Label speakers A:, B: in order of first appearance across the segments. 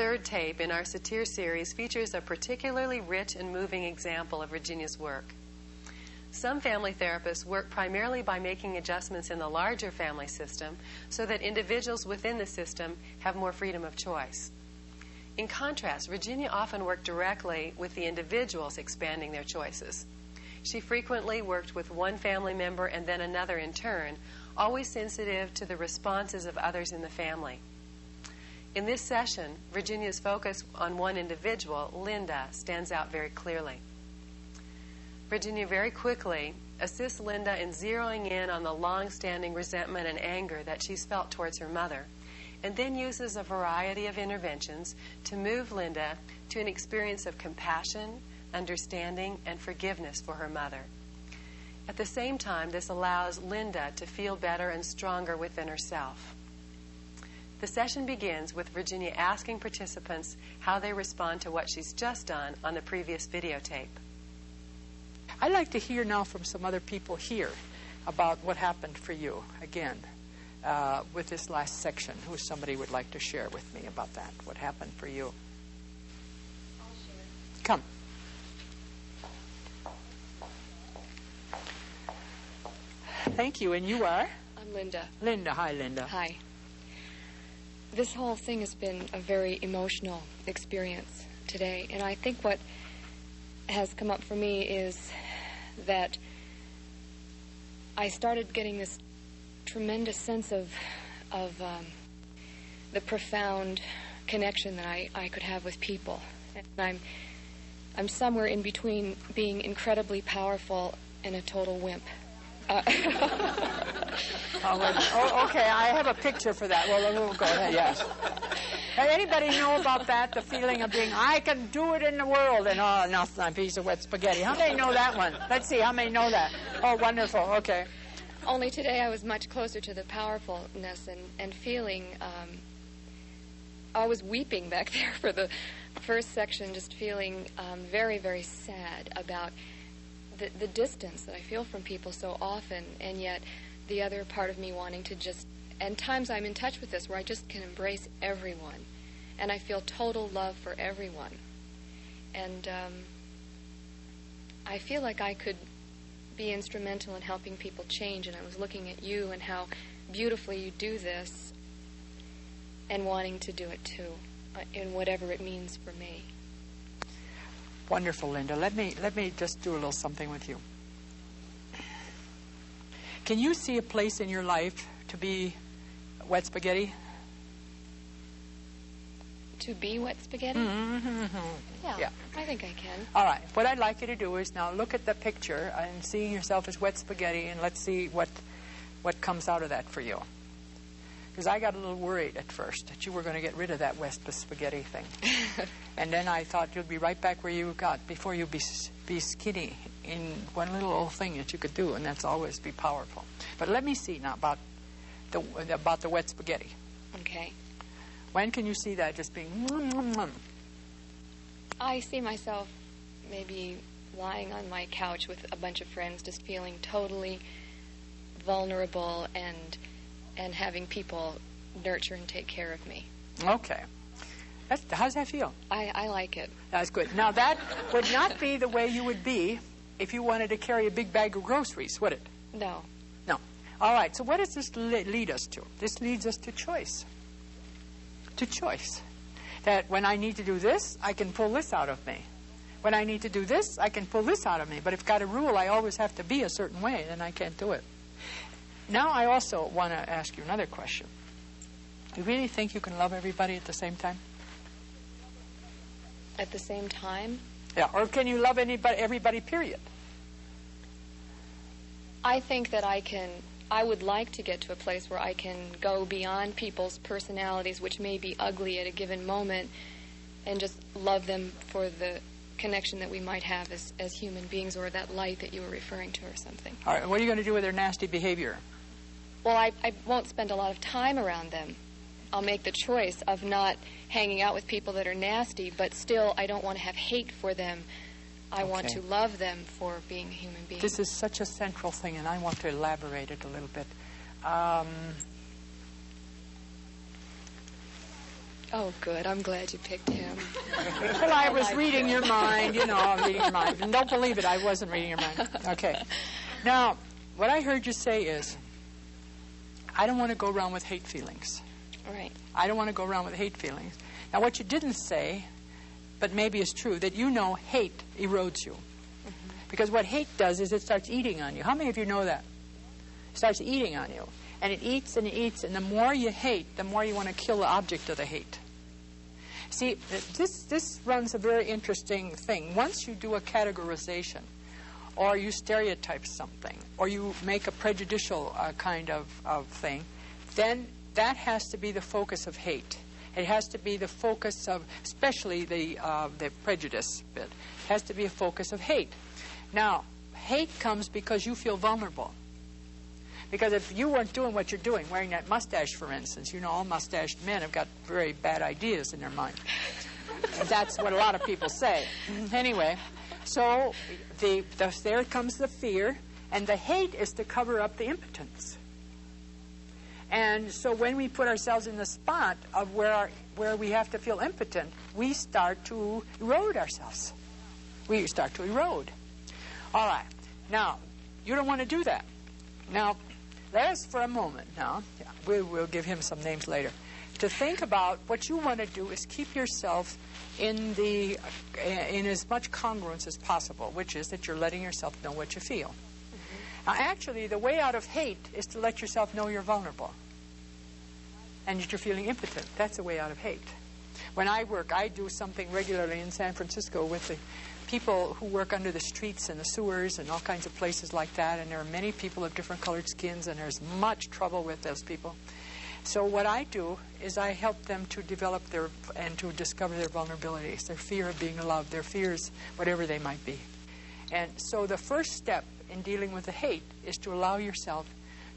A: Third tape in our Satir series features a particularly rich and moving example of Virginia's work. Some family therapists work primarily by making adjustments in the larger family system so that individuals within the system have more freedom of choice. In contrast, Virginia often worked directly with the individuals expanding their choices. She frequently worked with one family member and then another in turn, always sensitive to the responses of others in the family. In this session, Virginia's focus on one individual, Linda, stands out very clearly. Virginia very quickly assists Linda in zeroing in on the long standing resentment and anger that she's felt towards her mother, and then uses a variety of interventions to move Linda to an experience of compassion, understanding, and forgiveness for her mother. At the same time, this allows Linda to feel better and stronger within herself. The session begins with Virginia asking participants how they respond to what she's just done on the previous videotape.
B: I'd like to hear now from some other people here about what happened for you again uh, with this last section. Who somebody would like to share with me about that? What happened for you? Come. Thank you. And you are?
C: I'm Linda.
B: Linda. Hi, Linda.
C: Hi. This whole thing has been a very emotional experience today, and I think what has come up for me is that I started getting this tremendous sense of of um, the profound connection that I, I could have with people. And I'm I'm somewhere in between being incredibly powerful and a total wimp. Uh,
B: oh, oh, okay, I have a picture for that. Well, we'll go ahead. Yes. Does Anybody know about that? The feeling of being, I can do it in the world, and oh, nothing, a piece of wet spaghetti. How many know that one? Let's see, how many know that? Oh, wonderful. Okay.
C: Only today I was much closer to the powerfulness and, and feeling. Um, I was weeping back there for the first section, just feeling um, very, very sad about the, the distance that I feel from people so often, and yet the other part of me wanting to just, and times I'm in touch with this where I just can embrace everyone, and I feel total love for everyone. And um, I feel like I could be instrumental in helping people change, and I was looking at you and how beautifully you do this, and wanting to do it too, uh, in whatever it means for me.
B: Wonderful, Linda. Let me let me just do a little something with you. Can you see a place in your life to be wet spaghetti?
C: To be wet spaghetti?
B: Mm-hmm.
C: Yeah,
B: yeah,
C: I think I can.
B: All right. What I'd like you to do is now look at the picture and seeing yourself as wet spaghetti, and let's see what what comes out of that for you. Because I got a little worried at first that you were going to get rid of that wet spaghetti thing. and then I thought you'd be right back where you got before you'd be, be skinny in one little old thing that you could do, and that's always be powerful. But let me see now about the, about the wet spaghetti.
C: Okay.
B: When can you see that just being...
C: I see myself maybe lying on my couch with a bunch of friends, just feeling totally vulnerable and and having people nurture and take care of me.
B: Okay. That's, how does that feel?
C: I, I like it.
B: That's good. Now, that would not be the way you would be if you wanted to carry a big bag of groceries, would it?
C: No.
B: No. All right, so what does this lead us to? This leads us to choice. To choice. That when I need to do this, I can pull this out of me. When I need to do this, I can pull this out of me. But if I've got a rule, I always have to be a certain way, then I can't do it. Now, I also want to ask you another question. Do you really think you can love everybody at the same time?
C: At the same time?
B: Yeah, or can you love anybody, everybody, period?
C: I think that I can, I would like to get to a place where I can go beyond people's personalities, which may be ugly at a given moment, and just love them for the connection that we might have as, as human beings or that light that you were referring to or something.
B: All right, what are you going to do with their nasty behavior?
C: Well, I, I won't spend a lot of time around them. I'll make the choice of not hanging out with people that are nasty, but still, I don't want to have hate for them. I okay. want to love them for being a human being.
B: This is such a central thing, and I want to elaborate it a little bit. Um,
C: Oh, good. I'm glad you picked him.
B: Well, I was reading your mind. You know, I'm reading your mind. And don't believe it, I wasn't reading your mind. Okay. Now, what I heard you say is, I don't want to go around with hate feelings.
C: Right.
B: I don't want to go around with hate feelings. Now, what you didn't say, but maybe is true, that you know hate erodes you. Mm-hmm. Because what hate does is it starts eating on you. How many of you know that? It starts eating on you. And it eats and it eats, and the more you hate, the more you want to kill the object of the hate. See, this, this runs a very interesting thing. Once you do a categorization, or you stereotype something, or you make a prejudicial uh, kind of, of thing, then that has to be the focus of hate. It has to be the focus of, especially the, uh, the prejudice bit, it has to be a focus of hate. Now, hate comes because you feel vulnerable. Because if you weren't doing what you're doing, wearing that mustache, for instance, you know, all mustached men have got very bad ideas in their mind. That's what a lot of people say. Anyway, so the, the, there comes the fear, and the hate is to cover up the impotence. And so when we put ourselves in the spot of where, our, where we have to feel impotent, we start to erode ourselves. We start to erode. All right. Now, you don't want to do that. Now, let us for a moment now, we will give him some names later, to think about what you want to do is keep yourself in the uh, in as much congruence as possible, which is that you're letting yourself know what you feel. Mm-hmm. Now, actually, the way out of hate is to let yourself know you're vulnerable and that you're feeling impotent. That's the way out of hate. When I work, I do something regularly in San Francisco with the people who work under the streets and the sewers and all kinds of places like that, and there are many people of different colored skins, and there's much trouble with those people. So what I do is I help them to develop their and to discover their vulnerabilities, their fear of being loved, their fears, whatever they might be. And so the first step in dealing with the hate is to allow yourself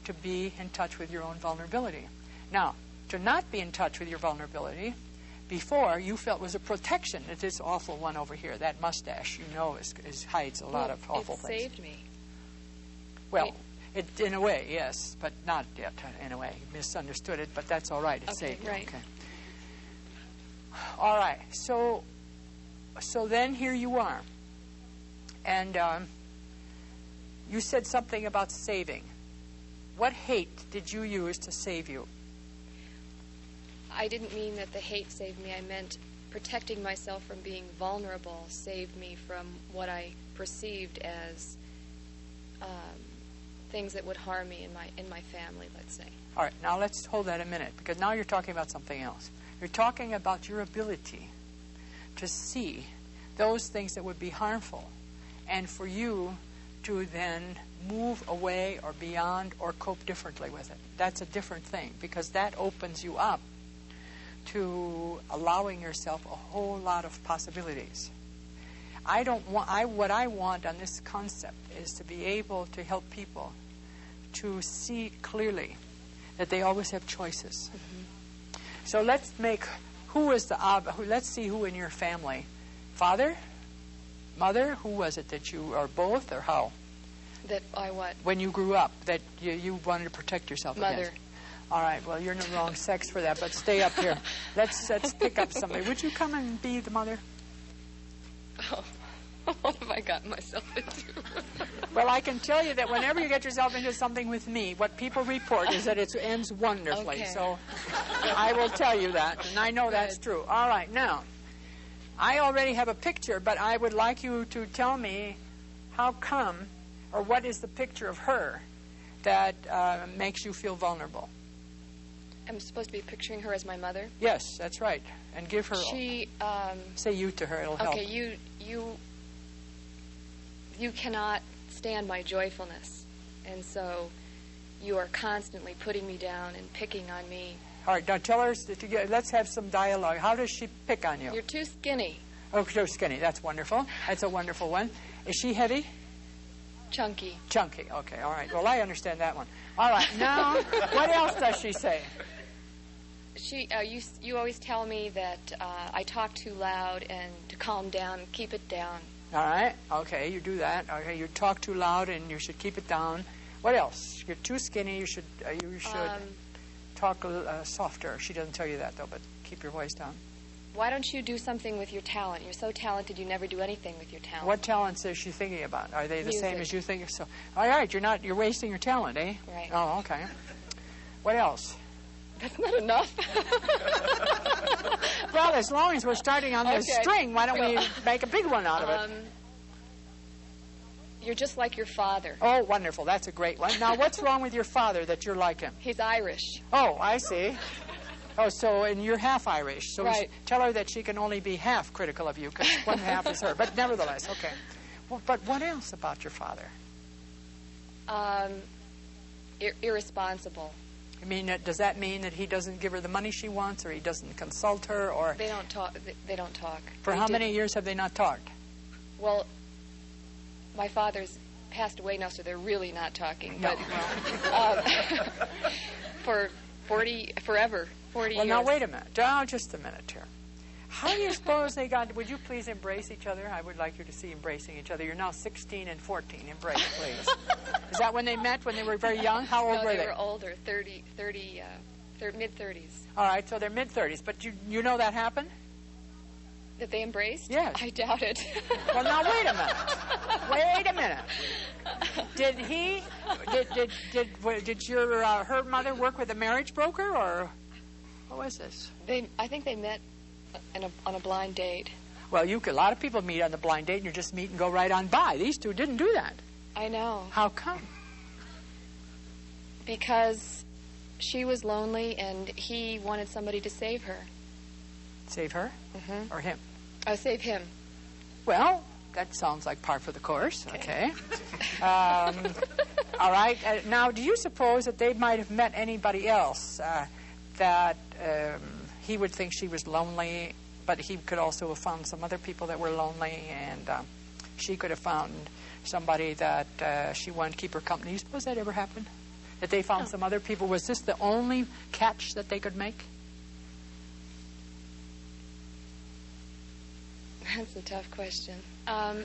B: to be in touch with your own vulnerability. Now, to not be in touch with your vulnerability before you felt was a protection. It is awful one over here. That mustache, you know, is, is hides a lot
C: well,
B: of awful
C: it
B: things.
C: saved me.
B: Well, it, in a way, yes, but not yet. In a way, misunderstood it, but that's all right. It
C: Okay,
B: saved you.
C: right.
B: Okay. All right. So, so then here you are, and um, you said something about saving. What hate did you use to save you?
C: I didn't mean that the hate saved me. I meant protecting myself from being vulnerable saved me from what I perceived as um, things that would harm me in my in my family. Let's say.
B: All right, now let's hold that a minute because now you're talking about something else. You're talking about your ability to see those things that would be harmful and for you to then move away or beyond or cope differently with it. That's a different thing because that opens you up to allowing yourself a whole lot of possibilities. I don't want I what I want on this concept is to be able to help people to see clearly that they always have choices. So let's make who is the ob- let's see who in your family. Father? Mother? Who was it that you or both or how?
C: That I what?
B: When you grew up that you, you wanted to protect yourself
C: Mother.
B: against. All right, well, you're in the wrong sex for that, but stay up here. Let's let's pick up somebody. Would you come and be the mother?
C: Oh, what have I gotten myself into?
B: Well, I can tell you that whenever you get yourself into something with me, what people report is that it ends wonderfully.
C: Okay.
B: So I will tell you that, and I know that's true. All right, now, I already have a picture, but I would like you to tell me how come, or what is the picture of her that uh, makes you feel vulnerable.
C: I'm supposed to be picturing her as my mother.
B: Yes, that's right, and give her.
C: She. Um,
B: say you to her; it'll help.
C: okay, you you you cannot stand my joyfulness, and so you are constantly putting me down and picking on me.
B: All right, now tell her. Let's have some dialogue. How does she pick on you?
C: You're too skinny,
B: Oh, too skinny. That's wonderful. That's a wonderful one. Is she heavy?
C: chunky.
B: Chunky. Okay, all right. Well, I understand that one. All right, now, what else does she say?
C: She, uh, you, you always tell me that uh, I talk too loud and to calm down, keep it down.
B: All right, okay, you do that. Okay, you talk too loud and you should keep it down. What else? You're too skinny. You should. Uh, you should
C: Um,
B: talk a little uh, softer. She doesn't tell you that though, but keep your voice down.
C: Why don't you do something with your talent? You're so talented, you never do anything with your talent.
B: What talents is she thinking about? Are they the same as you think? So, all right, you're not. You're wasting your talent, eh?
C: Right.
B: Oh, okay. What else?
C: That's not enough.
B: Well, as long as we're starting on this
C: Okay.
B: string, why don't we make a big one out of it?
C: um, you're just like your father.
B: Oh, wonderful. That's a great one. Now, what's wrong with your father that you're like him?
C: He's Irish.
B: Oh, I see. Oh, so and you're half Irish. So
C: Right.
B: tell her that she can only be half critical of you because one half is her. But nevertheless, okay. Well, but what else about your father?
C: Um, ir- irresponsible.
B: I mean, does that mean that he doesn't give her the money she wants, or he doesn't consult her, or
C: They don't talk. They, don't talk.
B: for
C: They
B: how
C: did-
B: many years have they not talked?
C: Well, my father's passed away now, so they're really not talking.
B: No.
C: But um, for forty, forever, forty
B: Well,
C: years.
B: now wait a minute. Now, just a minute here. How do you suppose they got? Would you please embrace each other? I would like you to see embracing each other. You're now 16 and 14. Embrace, please. Is that when they met? When they were very young? How old
C: No,
B: were
C: they
B: they?
C: were older, 30, 30 uh, thir- mid thirties.
B: All right, so they're mid 30s. But you you know that happened?
C: That they embraced?
B: Yes.
C: I doubt it.
B: Well, now wait a minute. Wait a minute. Did he? Did did did did your uh, her mother work with a marriage broker or what was this?
C: They, I think they met in a, on a blind date.
B: Well, you could, a lot of people meet on the blind date and you just meet and go right on by. These two didn't do that.
C: I know
B: How come?
C: because she was lonely and he wanted somebody to save her.
B: Save her
C: Mm-hmm.
B: or him?
C: Uh, save him.
B: Well, that sounds like par for the course. Okay. Um, all right. Uh, now, do you suppose that they might have met anybody else uh, that um, he would think she was lonely, but he could also have found some other people that were lonely, and um, she could have found somebody that uh, she wanted to keep her company? You suppose that ever happened? That they found some other people? Was this the only catch that they could make?
C: That's a tough question. Um,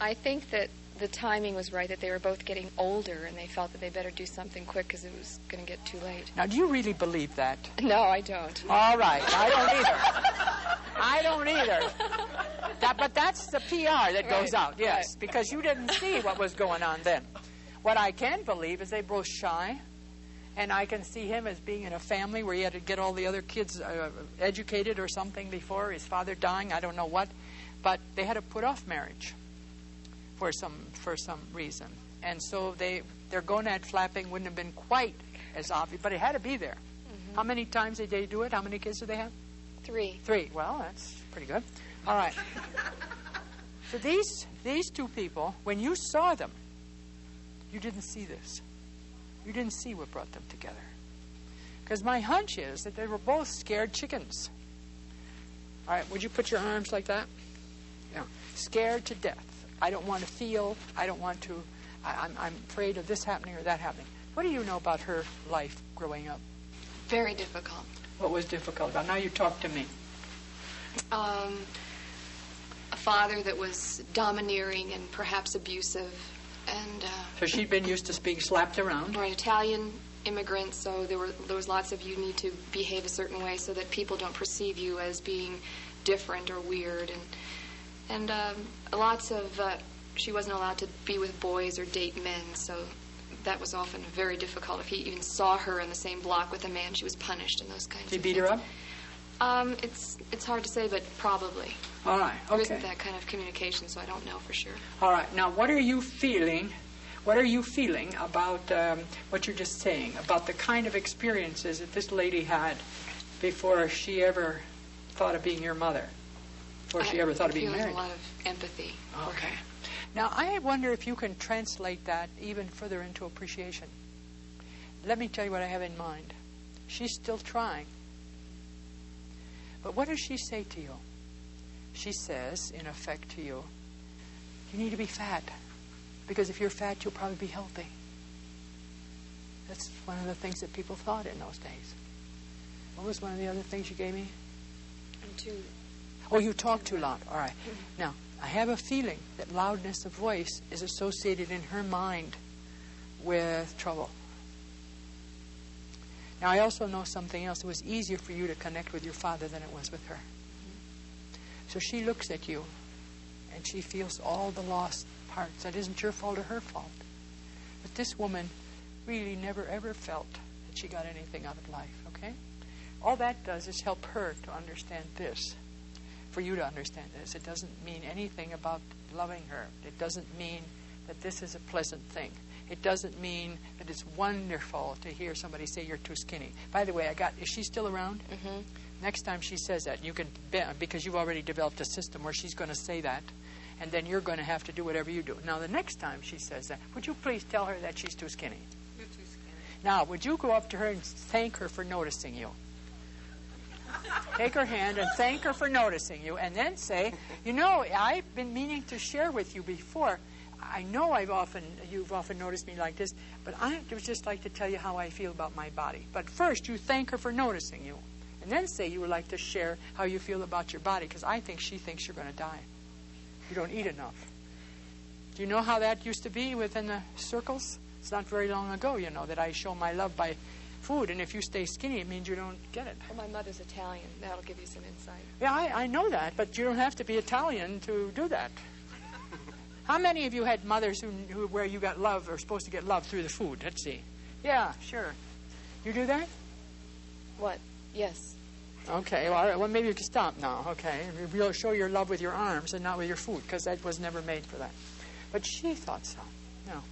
C: I think that the timing was right, that they were both getting older and they felt that they better do something quick because it was going to get too late.
B: Now, do you really believe that?
C: No, I don't.
B: All right, I don't either. I don't either. That, but that's the PR that goes
C: Right,
B: out, yes,
C: right.
B: because you didn't see what was going on then. What I can believe is they both shy, and I can see him as being in a family where he had to get all the other kids uh, educated or something before his father dying. I don't know what, but they had to put off marriage for some for some reason, and so they their gonad flapping wouldn't have been quite as obvious, but it had to be there. Mm-hmm. How many times did they do it? How many kids do they have?
C: Three.
B: Three. Well, that's pretty good. All right. So these these two people, when you saw them, you didn't see this. You didn't see what brought them together. Because my hunch is that they were both scared chickens. All right, would you put your arms like that? Yeah. Scared to death. I don't want to feel. I don't want to. I, I'm, I'm afraid of this happening or that happening. What do you know about her life growing up?
C: Very difficult.
B: What was difficult about? Now you talk to me.
C: Um, a father that was domineering and perhaps abusive, and uh,
B: So she'd been used to being slapped around.
C: we're Italian immigrant, so there were there was lots of you need to behave a certain way so that people don't perceive you as being different or weird, and and um, lots of uh, she wasn't allowed to be with boys or date men, so that was often very difficult. If he even saw her in the same block with a man, she was punished and those kinds
B: Did he beat her up?
C: Um, it's it's hard to say, but probably.
B: All right.
C: There
B: Okay.
C: isn't that kind of communication, so I don't know for sure.
B: All right. Now, what are you feeling? What are you feeling about um, what you're just saying about the kind of experiences that this lady had before she ever thought of being your mother? Before she ever thought of being
C: feeling
B: married?
C: a lot of empathy.
B: Okay. Now, I wonder if you can translate that even further into appreciation. Let me tell you what I have in mind. She's still trying. But what does she say to you? She says, in effect, to you, you need to be fat. Because if you're fat, you'll probably be healthy. That's one of the things that people thought in those days. What was one of the other things you gave me?
C: I'm too.
B: Oh, you talk too loud. All right. Now, I have a feeling that loudness of voice is associated in her mind with trouble. Now, I also know something else. It was easier for you to connect with your father than it was with her. So she looks at you and she feels all the lost parts. That isn't your fault or her fault. But this woman really never ever felt that she got anything out of life, okay? All that does is help her to understand this. For you to understand this. It doesn't mean anything about loving her. It doesn't mean that this is a pleasant thing. It doesn't mean that it's wonderful to hear somebody say you're too skinny. By the way, I got. Is she still around?
C: Mm-hmm.
B: Next time she says that, you can because you've already developed a system where she's going to say that, and then you're going to have to do whatever you do. Now, the next time she says that, would you please tell her that she's too skinny?
D: You're too skinny.
B: Now, would you go up to her and thank her for noticing you? Take her hand and thank her for noticing you, and then say, "You know, I've been meaning to share with you before. I know I've often you've often noticed me like this, but I would just like to tell you how I feel about my body. But first, you thank her for noticing you, and then say you would like to share how you feel about your body, because I think she thinks you're going to die. You don't eat enough. Do you know how that used to be within the circles? It's not very long ago, you know, that I show my love by food, and if you stay skinny, it means you don't get it.
C: Well, my mother's Italian. That'll give you some insight.
B: Yeah, I, I know that, but you don't have to be Italian to do that. How many of you had mothers who, who where you got love or supposed to get love through the food? Let's see. Yeah, sure. You do that?
C: What? Yes.
B: Okay, well, well maybe you can stop now. Okay, you'll show your love with your arms and not with your food because that was never made for that. But she thought so. No.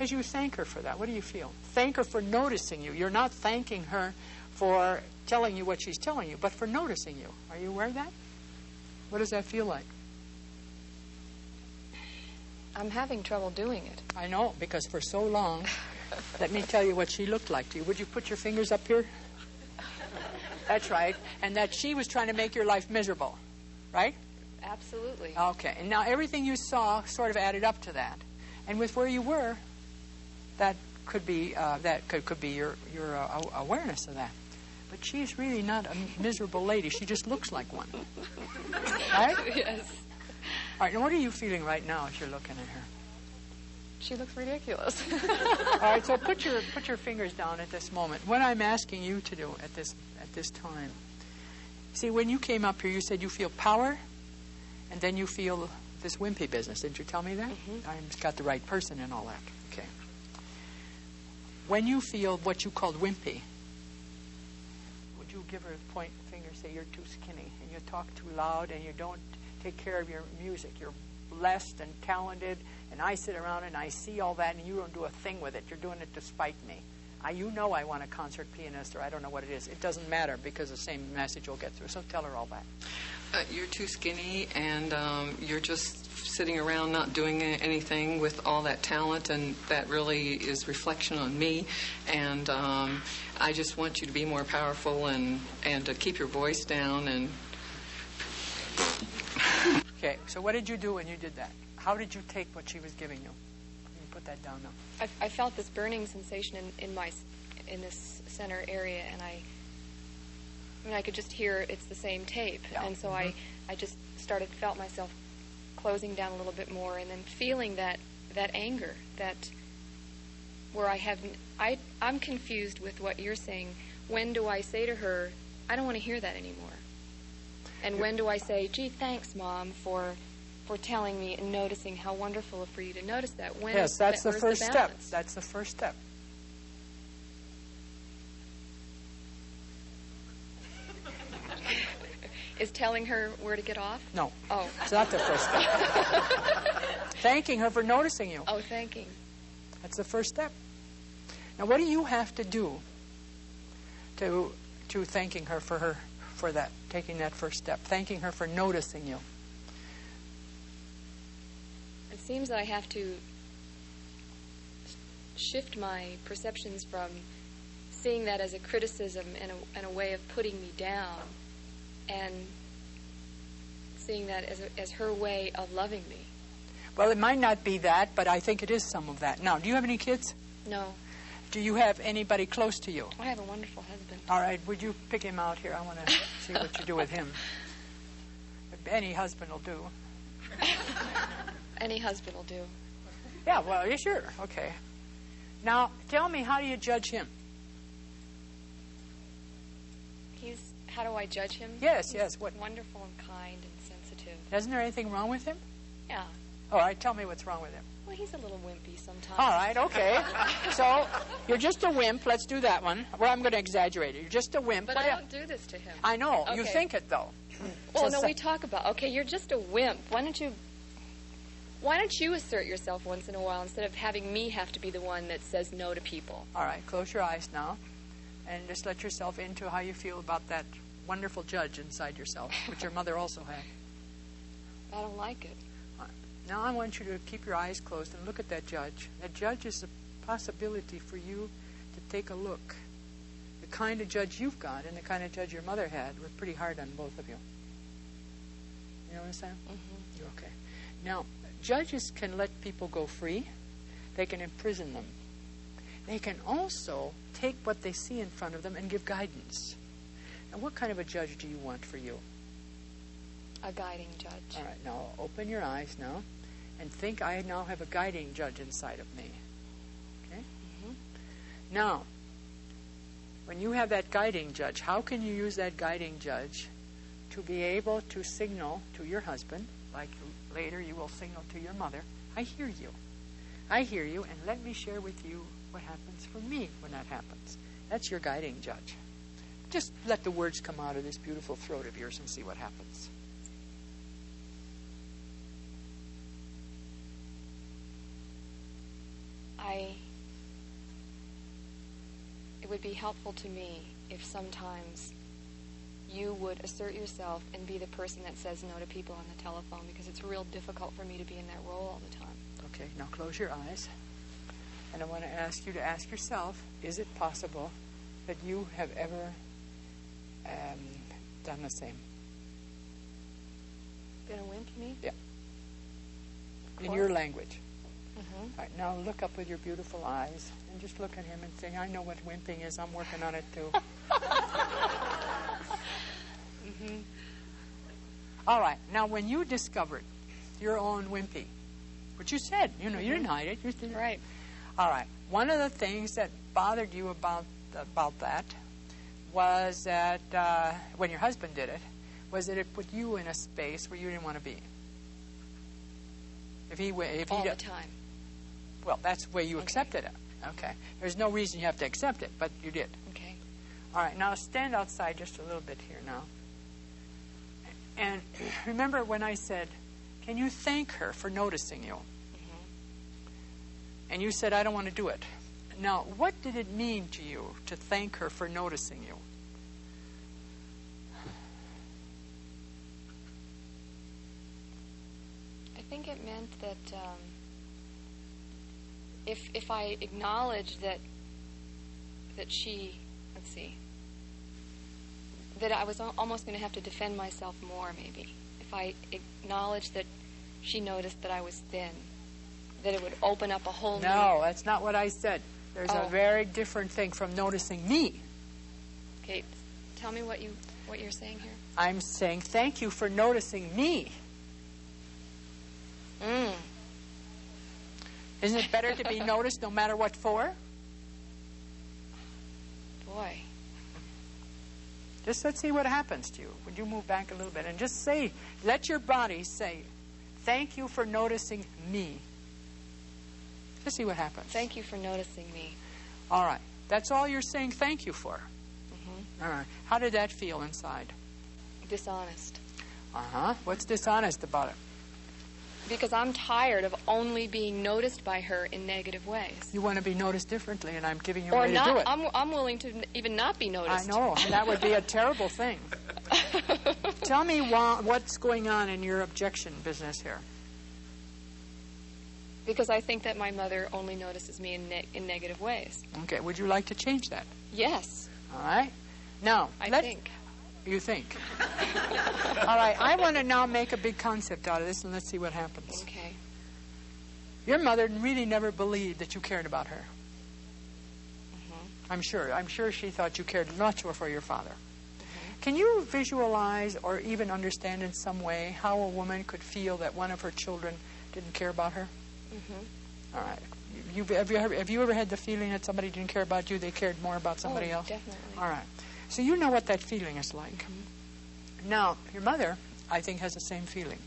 B: As you thank her for that, what do you feel? Thank her for noticing you. You're not thanking her for telling you what she's telling you, but for noticing you. Are you aware of that? What does that feel like?
C: I'm having trouble doing it.
B: I know, because for so long, let me tell you what she looked like to you. Would you put your fingers up here? That's right. And that she was trying to make your life miserable, right?
C: Absolutely.
B: Okay. And now everything you saw sort of added up to that. And with where you were, that could be uh, that could, could be your your uh, awareness of that. But she's really not a miserable lady. She just looks like one. Right?
C: yes.
B: All right. And what are you feeling right now as you're looking at her?
C: She looks ridiculous.
B: All right. So put your put your fingers down at this moment. What I'm asking you to do at this at this time. See, when you came up here, you said you feel power, and then you feel this wimpy business. Didn't you tell me that?
C: Mm-hmm.
B: I've got the right person and all that. When you feel what you called wimpy, would you give her a point finger, say you're too skinny, and you talk too loud, and you don't take care of your music? You're blessed and talented, and I sit around and I see all that, and you don't do a thing with it. You're doing it to spite me. I, you know I want a concert pianist, or I don't know what it is. It doesn't matter because the same message will get through. So tell her all that.
D: Uh, you're too skinny, and um, you're just sitting around not doing anything with all that talent, and that really is reflection on me. And um, I just want you to be more powerful and and to keep your voice down. And
B: okay, so what did you do when you did that? How did you take what she was giving you? You put that down now.
C: I, I felt this burning sensation in, in my in this center area, and I. I mean, I could just hear it's the same tape,
B: Yeah.
C: and so I, I just started felt myself closing down a little bit more, and then feeling that that anger, that where I have I I'm confused with what you're saying. When do I say to her, I don't want to hear that anymore? And when do I say, gee, thanks, mom, for for telling me and noticing how wonderful for you to notice that? When
B: yes, that's
C: that,
B: the first step. That's the first step.
C: Is telling her where to get off?
B: No,
C: Oh,
B: it's not the first step. Thanking her for noticing you.
C: oh, thanking.
B: That's the first step. Now, what do you have to do to to thanking her for her for that taking that first step, thanking her for noticing you?
C: It seems that I have to shift my perceptions from seeing that as a criticism and a, and a way of putting me down, and seeing that as, a, as her way of loving me.
B: Well, it might not be that, but I think it is some of that. Now, do you have any kids?
C: No,
B: Do you have anybody close to you?
C: I have a wonderful husband.
B: All right, would you pick him out here? I want to see what you do with him. Any husband will do.
C: Any husband will do.
B: Yeah, well, yeah, sure. Okay. Now, tell me, how do you judge him?
C: He's. How do I judge him?
B: Yes,
C: He's
B: yes, what-
C: Wonderful and kind and sensitive.
B: Isn't there anything wrong with him?
C: Yeah.
B: All right, tell me what's wrong with him.
C: Well, he's a little wimpy sometimes.
B: All right, okay. so you're just a wimp. Let's do that one. Well, I'm going to exaggerate it. You're just a wimp.
C: But
B: What
C: I don't do this to him.
B: I know. You think it though.
C: Well, no, we talk about. Okay, you're just a wimp. Why don't you? Why don't you assert yourself once in a while instead of having me have to be the one that says no to people?
B: All right, close your eyes now, and just let yourself into how you feel about that wonderful judge inside yourself, which your mother also had.
C: I don't like it.
B: Now I want you to keep your eyes closed and look at that judge. That judge is a possibility for you to take a look. The kind of judge you've got and the kind of judge your mother had were pretty hard on both of you. You know what I'm saying? Mm-hmm. Okay. Now, judges can let people go free. They can imprison them. They can also take what they see in front of them and give guidance. Now, what kind of a judge do you want for you?
C: A guiding judge.
B: All right, now open your eyes now and think I now have a guiding judge inside of me. Okay? Mm-hmm. Now, when you have that guiding judge, how can you use that guiding judge to be able to signal to your husband, like later you will signal to your mother, I hear you. I hear you, and let me share with you what happens for me when that happens. That's your guiding judge. Just let the words come out of this beautiful throat of yours and see what happens.
C: I. It would be helpful to me if sometimes you would assert yourself and be the person that says no to people on the telephone because it's real difficult for me to be in that role all the time.
B: Okay, now close your eyes. And I want to ask you to ask yourself is it possible that you have ever um, done the same?
C: Been a wimp, mean?
B: Yeah. In your language.
C: Mhm.
B: All right, now look up with your beautiful eyes and just look at him and say, I know what wimping is. I'm working on it too. All right, now when you discovered your own wimpy, which you said, you know, you didn't hide it. You did it.
C: Right.
B: All right. One of the things that bothered you about about that was that uh, when your husband did it, was that it put you in a space where you didn't want to be. If he wa- if he
C: All the time.
B: well, that's where you
C: Okay.
B: accepted it. Okay. There's no reason you have to accept it, but you did.
C: Okay.
B: All right. Now stand outside just a little bit here now. And remember when I said, "Can you thank her for noticing you?" And you said, "I don't want to do it." Now, what did it mean to you to thank her for noticing you?
C: I think it meant that um, if if I acknowledged that that she, let's see, that I was almost going to have to defend myself more, maybe. If I acknowledged that she noticed that I was thin, that it would open up a whole new
B: No, that's not what I said. There's a
C: Oh.
B: very different thing from noticing me.
C: Okay, tell me what you what you're saying here.
B: I'm saying thank you for noticing me.
C: Mm.
B: Isn't it better to be noticed no matter what for?
C: Boy.
B: Just let's see what happens to you. Would you move back a little bit and just say, let your body say, thank you for noticing me. Just see what happens.
C: Thank you for noticing me.
B: All right. That's all you're saying thank you for.
C: hmm
B: All right. How did that feel inside?
C: Dishonest.
B: Uh huh. What's dishonest about it?
C: Because I'm tired of only being noticed by her in negative ways.
B: You want to be noticed differently, and I'm giving you a way to do it.
C: I'm, I'm willing to even not be noticed.
B: I know. and That would be a terrible thing. Tell me wha- what's going on in your objection business here.
C: Because I think that my mother only notices me in, ne- in negative ways.
B: Okay. Would you like to change that?
C: Yes,
B: All right. Now,
C: I
B: let's-
C: think.
B: You think. All right, I want to now make a big concept out of this, and let's see what happens.
C: Okay.
B: Your mother really never believed that you cared about her.
C: Mm-hmm.
B: I'm sure. I'm sure she thought you cared much more for your father.
C: Mm-hmm.
B: Can you visualize or even understand in some way how a woman could feel that one of her children didn't care about her?
C: Mm-hmm.
B: All right. You, have, you ever, have you ever had the feeling that somebody didn't care about you, they cared more about somebody
C: oh,
B: else?
C: Definitely.
B: All right. So you know what that feeling is like. Now, your mother, I think, has the same feeling.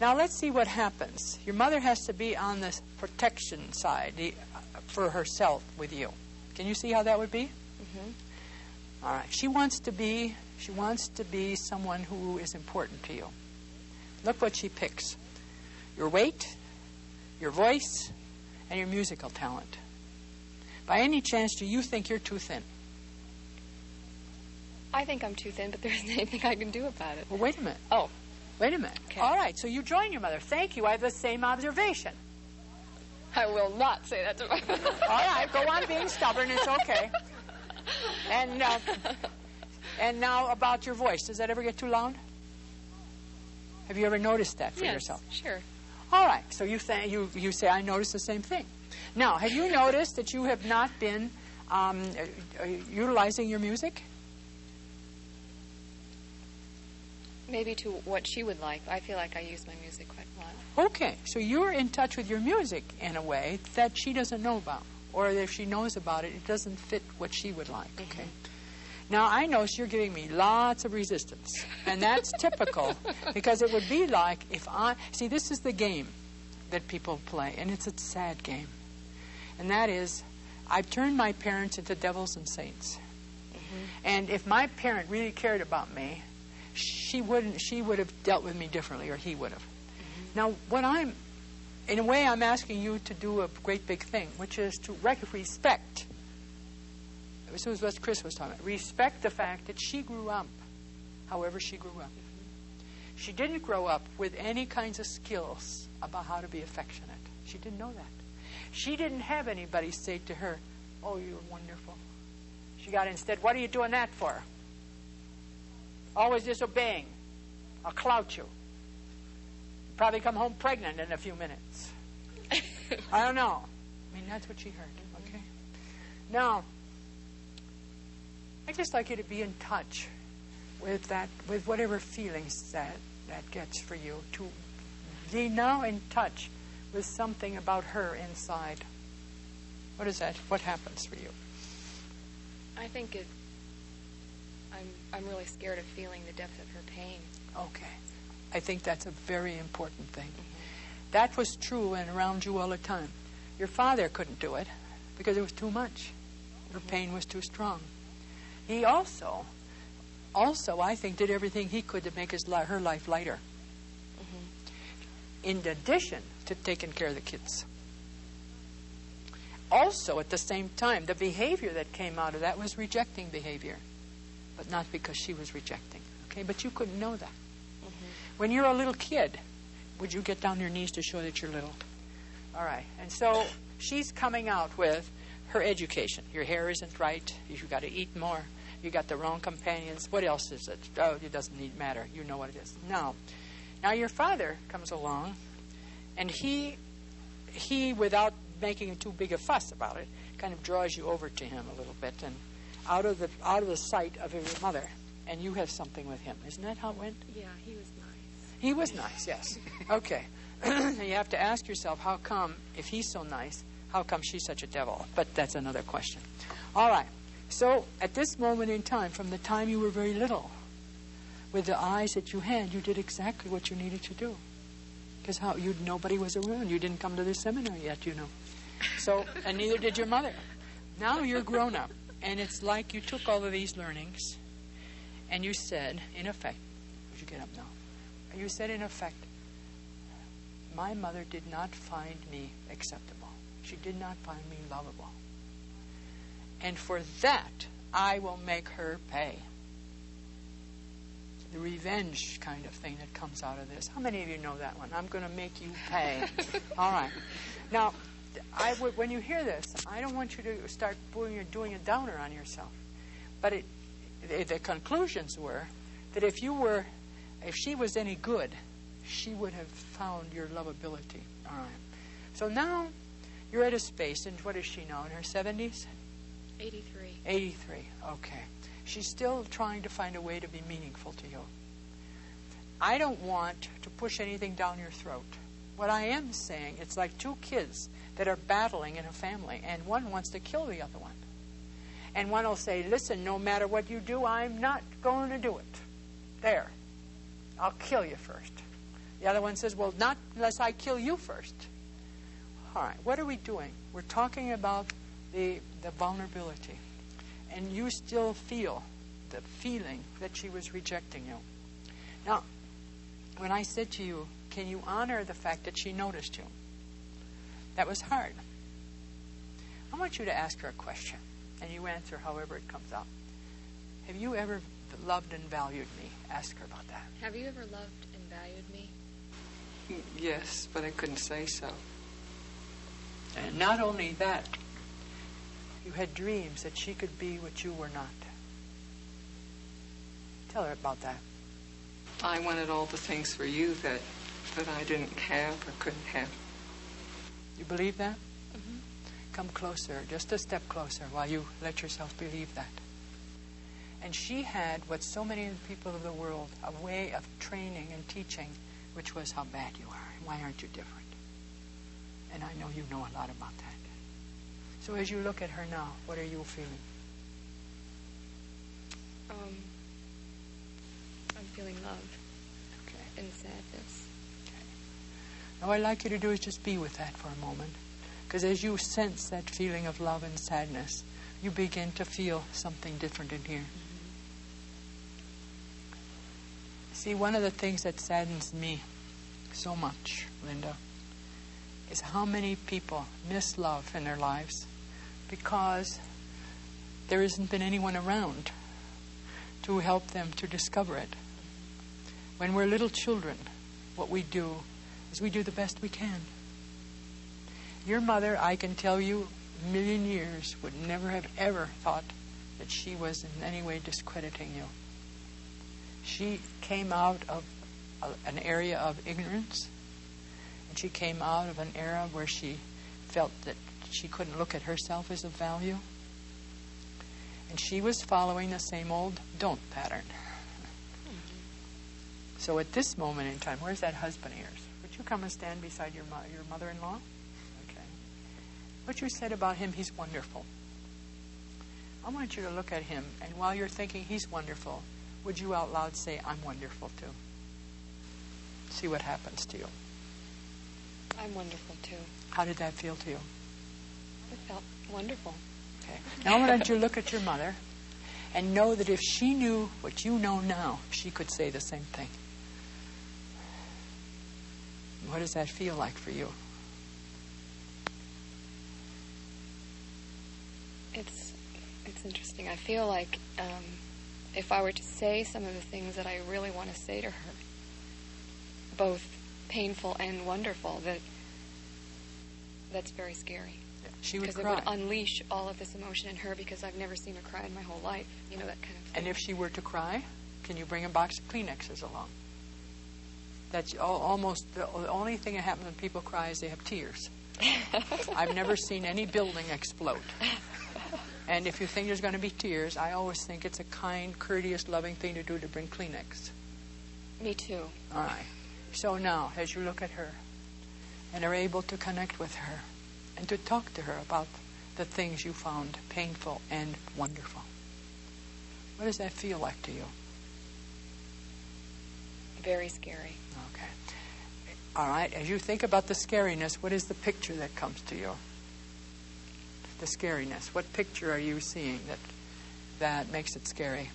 B: Now, let's see what happens. Your mother has to be on the protection side the, for herself with you. Can you see how that would be?
C: Mm-hmm.
B: All right. She wants to be she wants to be someone who is important to you. Look what she picks. Your weight, your voice, and your musical talent. By any chance do you think you're too thin?
C: I think I'm too thin, but there isn't anything I can do about it.
B: Well, wait a minute.
C: Oh,
B: Wait a minute.
C: Okay.
B: All right, so you join your mother. Thank you. I have the same observation.
C: I will not say that to my
B: All right, go on being stubborn. It's okay. And uh, and now about your voice. Does that ever get too loud? Have you ever noticed that for
C: yes,
B: yourself?
C: Sure.
B: All right. So you th- you you say I noticed the same thing. Now, have you noticed that you have not been um, uh, uh, utilizing your music?
C: Maybe to what she would like. I feel like I use my music quite a lot.
B: Okay, so you're in touch with your music in a way that she doesn't know about, or if she knows about it, it doesn't fit what she would like. Okay. Now I know you're giving me lots of resistance, and that's typical because it would be like if I see this is the game that people play, and it's a sad game, and that is I've turned my parents into devils and saints, mm-hmm. and if my parent really cared about me, she wouldn't she would have dealt with me differently, or he would have. Mm-hmm. Now, what I'm, in a way, I'm asking you to do a great big thing, which is to rec- respect. This was what Chris was talking about. Respect the fact that she grew up, however she grew up. She didn't grow up with any kinds of skills about how to be affectionate. She didn't know that. She didn't have anybody say to her, "Oh, you're wonderful." She got instead, "What are you doing that for?" Always disobeying. I'll clout you probably come home pregnant in a few minutes. I don't know. I mean, that's what she heard. Okay. Now, I'd just like you to be in touch with that, with whatever feelings that that gets for you. To be now in touch with something about her inside. What is that? What happens for you?
C: I think it. I'm I'm really scared of feeling the depth of her pain.
B: Okay. I think that's a very important thing. Mm-hmm. That was true and around you all the time. Your father couldn't do it because it was too much. Her mm-hmm. pain was too strong. He also, also, I think, did everything he could to make his li- her life lighter. Mm-hmm. In addition to taking care of the kids. Also, at the same time, the behavior that came out of that was rejecting behavior, but not because she was rejecting. Okay, but you couldn't know that. Mm-hmm. When you're a little kid, would you get down your knees to show that you're little? All right. And so she's coming out with her education. Your hair isn't right. You've got to eat more. You got the wrong companions. What else is it? Oh, it doesn't need matter. You know what it is. Now, now your father comes along, and he, he without making too big a fuss about it, kind of draws you over to him a little bit and out of the out of the sight of your mother, and you have something with him. Isn't that how it went?
C: Yeah, he was nice.
B: He was nice, yes. Okay. you have to ask yourself, how come, if he's so nice, how come she's such a devil? But that's another question. All right. So at this moment in time, from the time you were very little, with the eyes that you had, you did exactly what you needed to do. Because how you nobody was around. You didn't come to the seminary yet, you know. So and neither did your mother. Now you're grown up, and it's like you took all of these learnings, and you said, in effect, would you get up now? You said, in effect, my mother did not find me acceptable. She did not find me lovable. And for that, I will make her pay. The revenge kind of thing that comes out of this. How many of you know that one? I'm going to make you pay. All right. Now, I would, when you hear this, I don't want you to start doing, doing a downer on yourself. But it, the, the conclusions were that if you were if she was any good, she would have found your lovability. All right. So now you're at a space, and what is she now? In her 70s?
C: 83.
B: 83. Okay. She's still trying to find a way to be meaningful to you. I don't want to push anything down your throat. What I am saying, it's like two kids that are battling in a family, and one wants to kill the other one. And one will say, Listen, no matter what you do, I'm not going to do it. There. I'll kill you first. The other one says, Well, not unless I kill you first. All right, what are we doing? We're talking about the, the vulnerability. And you still feel the feeling that she was rejecting you. Now, when I said to you, Can you honor the fact that she noticed you? That was hard. I want you to ask her a question, and you answer however it comes out. Have you ever loved and valued me? Ask her about that.
C: Have you ever loved and valued me?
D: Yes, but I couldn't say so.
B: And not only that, you had dreams that she could be what you were not. Tell her about that.
D: I wanted all the things for you that that I didn't have or couldn't have.
B: You believe that? Mm-hmm. Come closer, just a step closer, while you let yourself believe that. And she had what so many people of the world, a way of training and teaching, which was how bad you are and why aren't you different. And I know you know a lot about that. So as you look at her now, what are you feeling?
C: Um, I'm feeling love
B: Okay.
C: and sadness.
B: Now, what I'd like you to do is just be with that for a moment. Because as you sense that feeling of love and sadness, you begin to feel something different in here. See, one of the things that saddens me so much, Linda, is how many people miss love in their lives because there hasn't been anyone around to help them to discover it. When we're little children, what we do is we do the best we can. Your mother, I can tell you, a million years would never have ever thought that she was in any way discrediting you. She came out of a, an area of ignorance, and she came out of an era where she felt that she couldn't look at herself as of value. And she was following the same old don't pattern. So at this moment in time, where's that husband of yours? Would you come and stand beside your, mo- your mother in law? Okay. What you said about him, he's wonderful. I want you to look at him, and while you're thinking he's wonderful, would you out loud say, I'm wonderful too? See what happens to you.
C: I'm wonderful too.
B: How did that feel to you?
C: It felt wonderful.
B: Okay. Now I want you to look at your mother and know that if she knew what you know now, she could say the same thing. What does that feel like for you?
C: It's it's interesting. I feel like um, if I were to say some of the things that I really want to say to her, both painful and wonderful, that that's very scary.
B: She would
C: Because it
B: cry.
C: would unleash all of this emotion in her because I've never seen her cry in my whole life. You know, that kind of thing.
B: and if she were to cry, can you bring a box of Kleenexes along? That's al- almost the the only thing that happens when people cry is they have tears. I've never seen any building explode. And if you think there's going to be tears, I always think it's a kind, courteous, loving thing to do to bring Kleenex.
C: Me too.
B: All right. So now, as you look at her and are able to connect with her and to talk to her about the things you found painful and wonderful, what does that feel like to you?
C: Very scary.
B: Okay. All right. As you think about the scariness, what is the picture that comes to you? The scariness. What picture are you seeing that that makes it scary?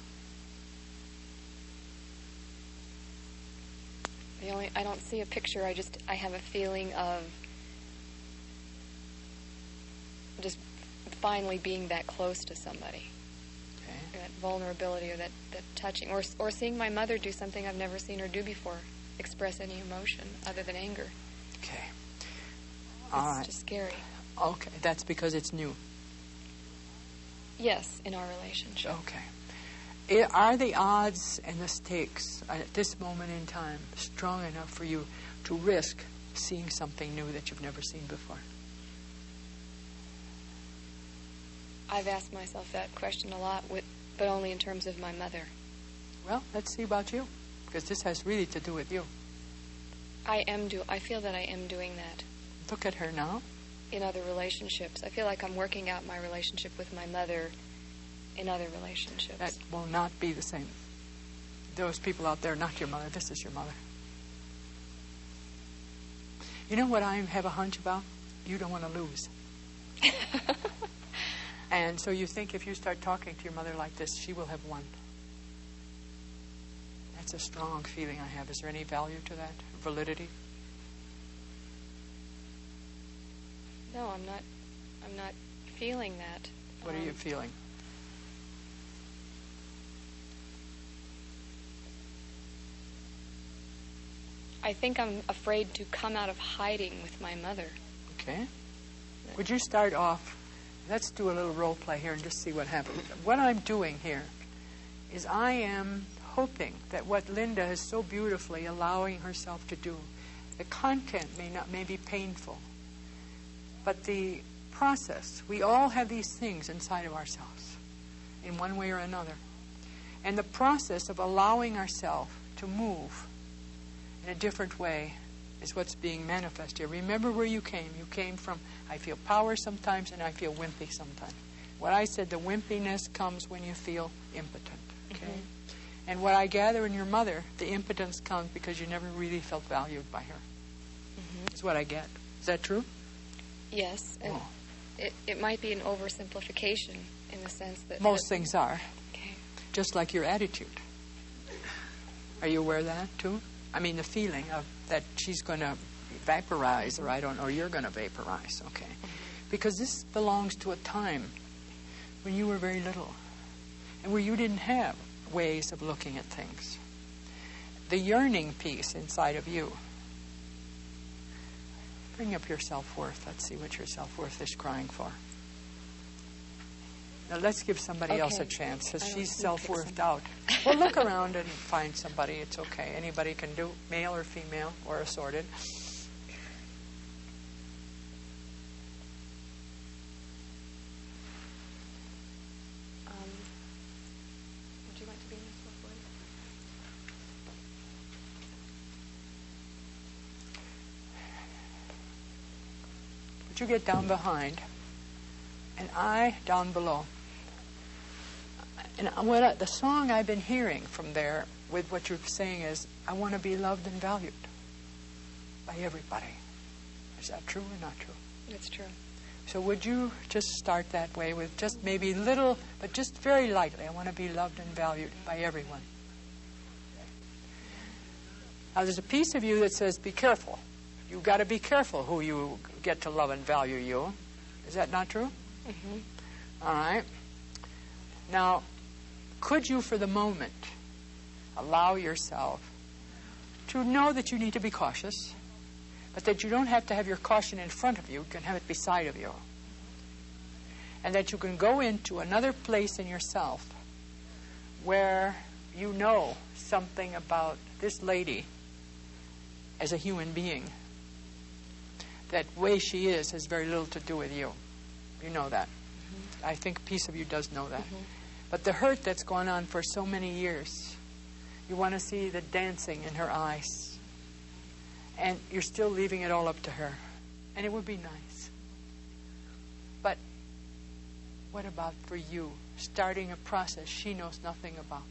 C: The only I don't see a picture. I just I have a feeling of just finally being that close to somebody.
B: Okay.
C: That vulnerability or that, that touching or or seeing my mother do something I've never seen her do before, express any emotion other than anger.
B: Okay.
C: It's
B: right.
C: just scary.
B: Okay. That's because it's new.
C: Yes, in our relationship.
B: Okay. I- Are the odds and the stakes at this moment in time strong enough for you to risk seeing something new that you've never seen before?
C: I've asked myself that question a lot, with, but only in terms of my mother.
B: Well, let's see about you, because this has really to do with you.
C: I am do. I feel that I am doing that
B: Look at her now.
C: in other relationships. I feel like I'm working out my relationship with my mother in other relationships.
B: That will not be the same. Those people out there, not your mother. This is your mother. You know what I have a hunch about? You don't want to lose. and so you think if you start talking to your mother like this, she will have won. That's a strong feeling I have. Is there any value to that? Validity?
C: No, I'm not. I'm not feeling that.
B: What are you
C: Um,
B: feeling?
C: I think I'm afraid to come out of hiding with my mother.
B: Okay. Would you start off? Let's do a little role play here and just see what happens. What I'm doing here is I am hoping that what Linda is so beautifully allowing herself to do, the content may not may be painful, but the process. We all have these things inside of ourselves, in one way or another, and the process of allowing ourselves to move in a different way is what's being manifest here. Remember where you came. You came from, I feel power sometimes and I feel wimpy sometimes. What I said, the wimpiness comes when you feel impotent. Okay? Mm-hmm. And what I gather in your mother, the impotence comes because you never really felt valued by her. Mm-hmm. Is what I get. Is that true?
C: Yes, and
B: Oh.
C: it, it might be an oversimplification in the sense that
B: Most things are,
C: Okay.
B: just like your attitude. Are you aware of that too? I mean, the feeling of that she's going to vaporize, or I don't know, you're going to vaporize, okay? Because this belongs to a time when you were very little and where you didn't have ways of looking at things. The yearning piece inside of you. Bring up your self worth. Let's see what your self worth is crying for. Now let's give somebody else a chance because she's self worthed out. Well, look around and find somebody. It's okay. Anybody can do, male or female or assorted.
C: Um, would you like to be in this one.
B: But you get down behind, and I down below. And what I, the song I've been hearing from there, with what you're saying, is I want to be loved and valued by everybody. Is that true or not true?
C: It's true.
B: So would you just start that way with just maybe little, but just very lightly? I want to be loved and valued by everyone. Now there's a piece of you that says, "Be careful. You've got to be careful who you get to love and value you." Is that not true?
C: Mm-hmm.
B: All right. Now, could you, for the moment, allow yourself to know that you need to be cautious, but that you don't have to have your caution in front of you, you can have it beside of you. And that you can go into another place in yourself where you know something about this lady as a human being. That way she is has very little to do with you. You know that. Mm-hmm. I think a piece of you does know that. Mm-hmm. But the hurt that's gone on for so many years, you want to see the dancing in her eyes. And you're still leaving it all up to her. And it would be nice. But what about for you, starting a process she knows nothing about?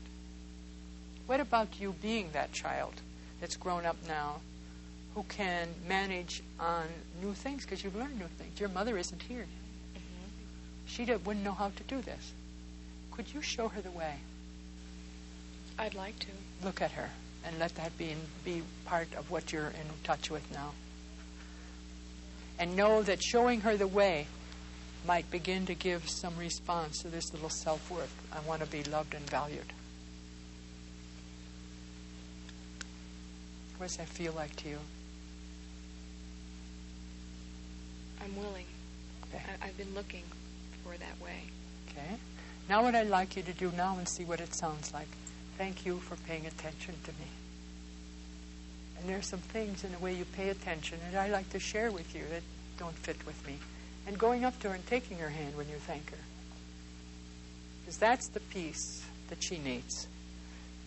B: What about you being that child that's grown up now who can manage on new things because you've learned new things? Your mother isn't here. Mm-hmm. She don't- wouldn't know how to do this. Could you show her the way?
C: I'd like to.
B: Look at her and let that be, be part of what you're in touch with now. And know that showing her the way might begin to give some response to this little self worth. I want to be loved and valued. What does that feel like to you?
C: I'm willing.
B: Okay.
C: I, I've been looking for that way.
B: Okay. Now, what I'd like you to do now and see what it sounds like. Thank you for paying attention to me. And there's some things in the way you pay attention that I like to share with you that don't fit with me. And going up to her and taking her hand when you thank her. Because that's the piece that she needs.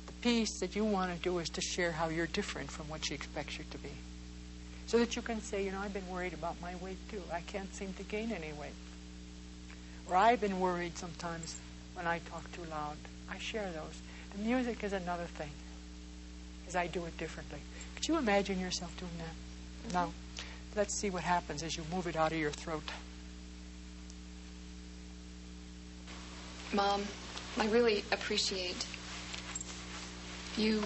B: The piece that you want to do is to share how you're different from what she expects you to be. So that you can say, you know, I've been worried about my weight too. I can't seem to gain any weight. Or I've been worried sometimes when I talk too loud. I share those. The music is another thing, because I do it differently. Could you imagine yourself doing that? Now, let's see what happens as you move it out of your throat.
C: Mom, I really appreciate you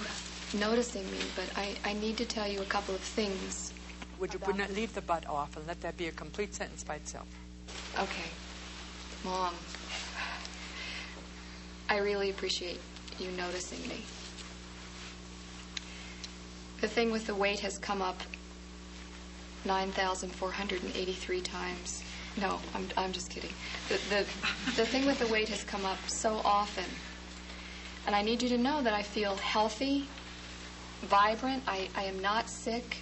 C: noticing me, but I, I need to tell you a couple of things.
B: Would you put, not leave the but off and let that be a complete sentence by itself?
C: Okay. Mom, I really appreciate you noticing me. The thing with the weight has come up 9,483 times. No, I'm, I'm just kidding. The, the, the thing with the weight has come up so often. And I need you to know that I feel healthy, vibrant. I, I am not sick.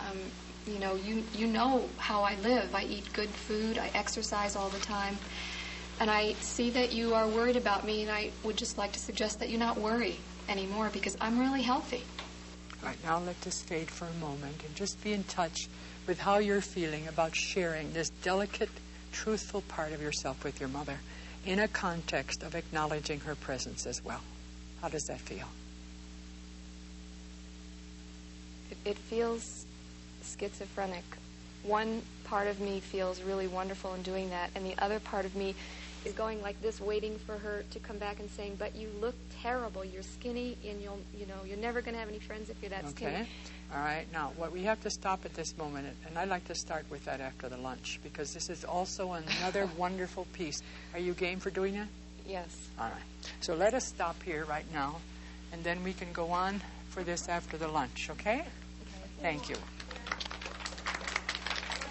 C: Um, you know, you, you know how I live. I eat good food. I exercise all the time. And I see that you are worried about me, and I would just like to suggest that you not worry anymore because I'm really healthy.
B: All right, now let this fade for a moment and just be in touch with how you're feeling about sharing this delicate, truthful part of yourself with your mother in a context of acknowledging her presence as well. How does that feel?
C: It, it feels schizophrenic. One part of me feels really wonderful in doing that, and the other part of me is going like this, waiting for her to come back and saying, "But you look terrible. You're skinny, and you'll, you know, you're never going to have any friends if you're that
B: Okay.
C: skinny."
B: All right. Now, what we have to stop at this moment, and I'd like to start with that after the lunch because this is also another wonderful piece. Are you game for doing that?
C: Yes.
B: All right. So let us stop here right now, and then we can go on for this after the lunch, okay? Okay. Thank you.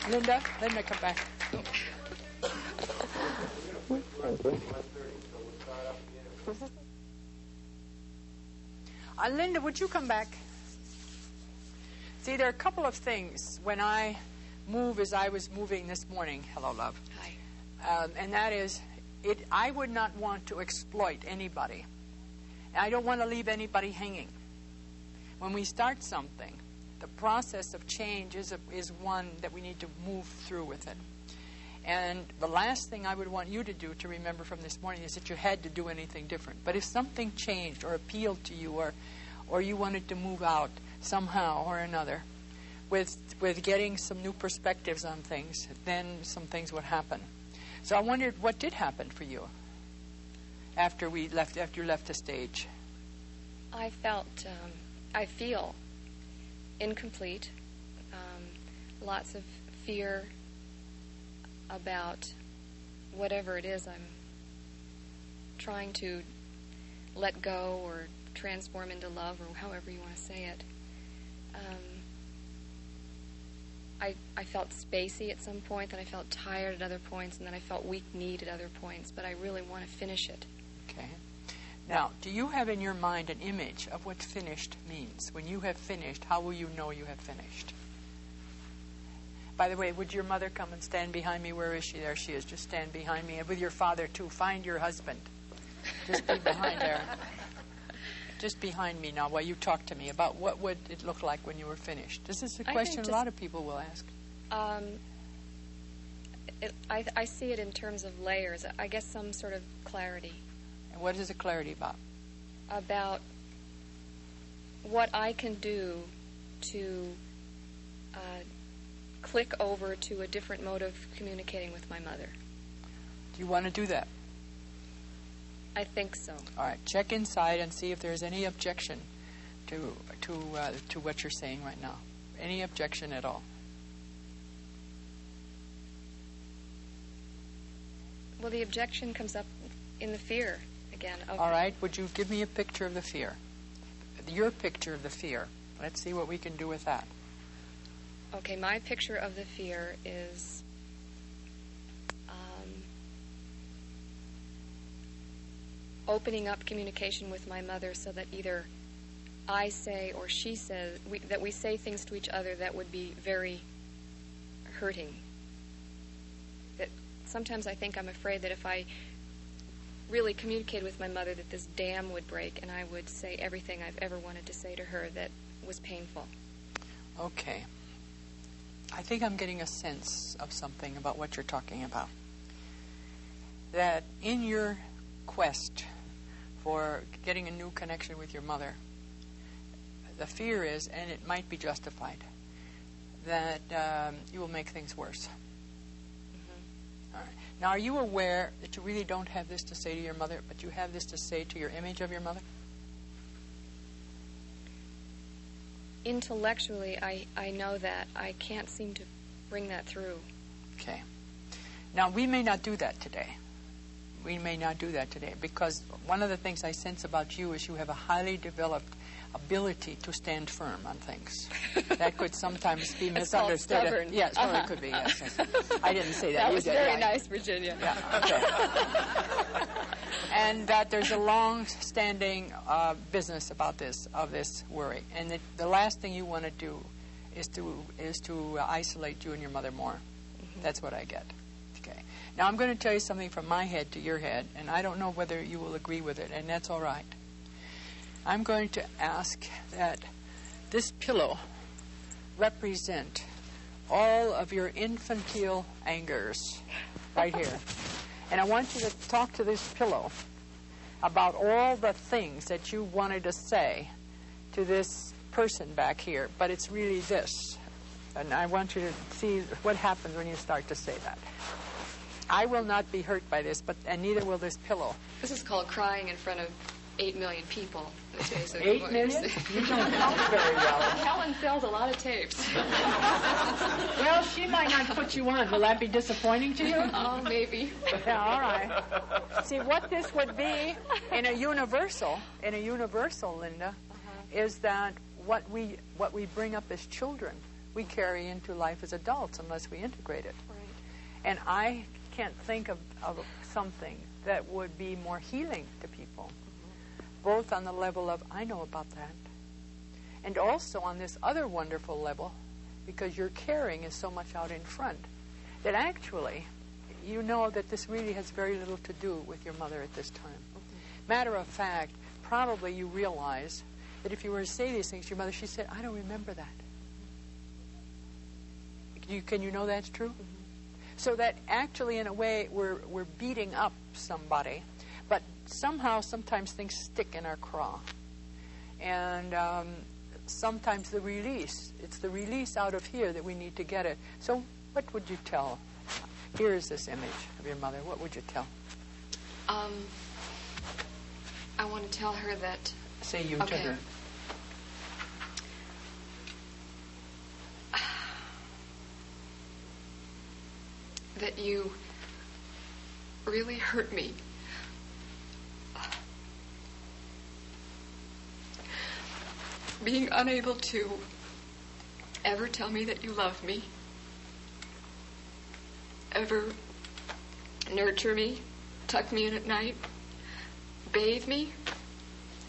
B: Linda, Linda, come back. Uh, Linda, would you come back? See, there are a couple of things when I move as I was moving this morning. Hello, love.
C: Hi.
B: Um, and that is, it. I would not want to exploit anybody. I don't want to leave anybody hanging. When we start something, the process of change is, a, is one that we need to move through with it. And the last thing I would want you to do to remember from this morning is that you had to do anything different. But if something changed or appealed to you or, or you wanted to move out somehow or another with, with getting some new perspectives on things, then some things would happen. So I wondered what did happen for you after we left after you left the stage.
C: I felt, um, I feel incomplete, um, lots of fear about whatever it is I'm trying to let go or transform into love or however you want to say it. Um, I, I felt spacey at some point, then I felt tired at other points, and then I felt weak kneed at other points, but I really want to finish it.
B: Okay. Now, do you have in your mind an image of what finished means? When you have finished, how will you know you have finished? By the way, would your mother come and stand behind me? Where is she? There she is. Just stand behind me. And with your father, too. Find your husband. Just be behind there. Just behind me now while you talk to me about what would it look like when you were finished. This is a question a lot of people will ask.
C: Um, it, I, I see it in terms of layers. I guess some sort of clarity
B: And what is the clarity about?
C: about what I can do to uh, click over to a different mode of communicating with my mother.
B: Do you want to do that?
C: I think so.
B: All right, check inside and see if there's any objection to to uh, to what you're saying right now. Any objection at all?
C: Well, the objection comes up in the fear again. Of
B: All right, would you give me a picture of the fear? Your picture of the fear. Let's see what we can do with that.
C: Okay, my picture of the fear is um, opening up communication with my mother so that either I say or she says we, that we say things to each other that would be very hurting. That sometimes I think I'm afraid that if I really communicated with my mother, that this dam would break and I would say everything I've ever wanted to say to her that was painful.
B: Okay. I think I'm getting a sense of something about what you're talking about. That in your quest for getting a new connection with your mother, the fear is, and it might be justified, that um, you will make things worse. All right. Now, are you aware that you really don't have this to say to your mother, but you have this to say to your image of your mother?
C: Intellectually, I, I know that. I can't seem to bring that through.
B: Okay. Now, we may not do that today. We may not do that today because one of the things I sense about you is you have a highly developed ability to stand firm on things. That could sometimes be misunderstood.
C: stubborn.
B: Yes, well,
C: Uh-huh.
B: it could be. Yes, yes. I didn't say that.
C: That was
B: did,
C: very
B: yeah.
C: nice, Virginia.
B: Yeah, okay. and that there's a long-standing uh, business about this of this worry, and that the last thing you want to do is to is to uh, isolate you and your mother more. That's what I get. Okay. Now I'm going to tell you something from my head to your head, and I don't know whether you will agree with it, and that's all right. I'm going to ask that this pillow represent all of your infantile angers right here. And I want you to talk to this pillow about all the things that you wanted to say to this person back here, but it's really this. And I want you to see what happens when you start to say that. I will not be hurt by this, but and neither will this pillow.
C: This is called crying in front of eight million people. That's basically
B: Eight
C: what you're
B: million? You don't count very well.
C: Helen sells a lot of tapes.
B: Well, she might not put you on. Will that be disappointing to you?
C: oh, maybe.
B: Yeah, all right. See, what this would be in a universal, in a universal, Linda, uh-huh. is that what we what we bring up as children, we carry into life as adults unless we integrate it.
C: Right.
B: And I can't think of, of something that would be more healing to people, both on the level of I know about that, and also on this other wonderful level, because your caring is so much out in front that actually you know that this really has very little to do with your mother at this time. Mm-hmm. Matter of fact, probably you realize that if you were to say these things to your mother, she said, I don't remember that. You, can you know that's true? Mm-hmm. So that actually, in a way, we're, we're beating up somebody, but somehow, sometimes things stick in our craw. And um, sometimes the release, it's the release out of here that we need to get it. So, what would you tell? Here is this image of your mother. What would you tell?
C: Um, I want to tell her that
B: Say you to
C: Okay.
B: her.
C: that you really hurt me. Being unable to ever tell me that you love me, ever nurture me, tuck me in at night, bathe me,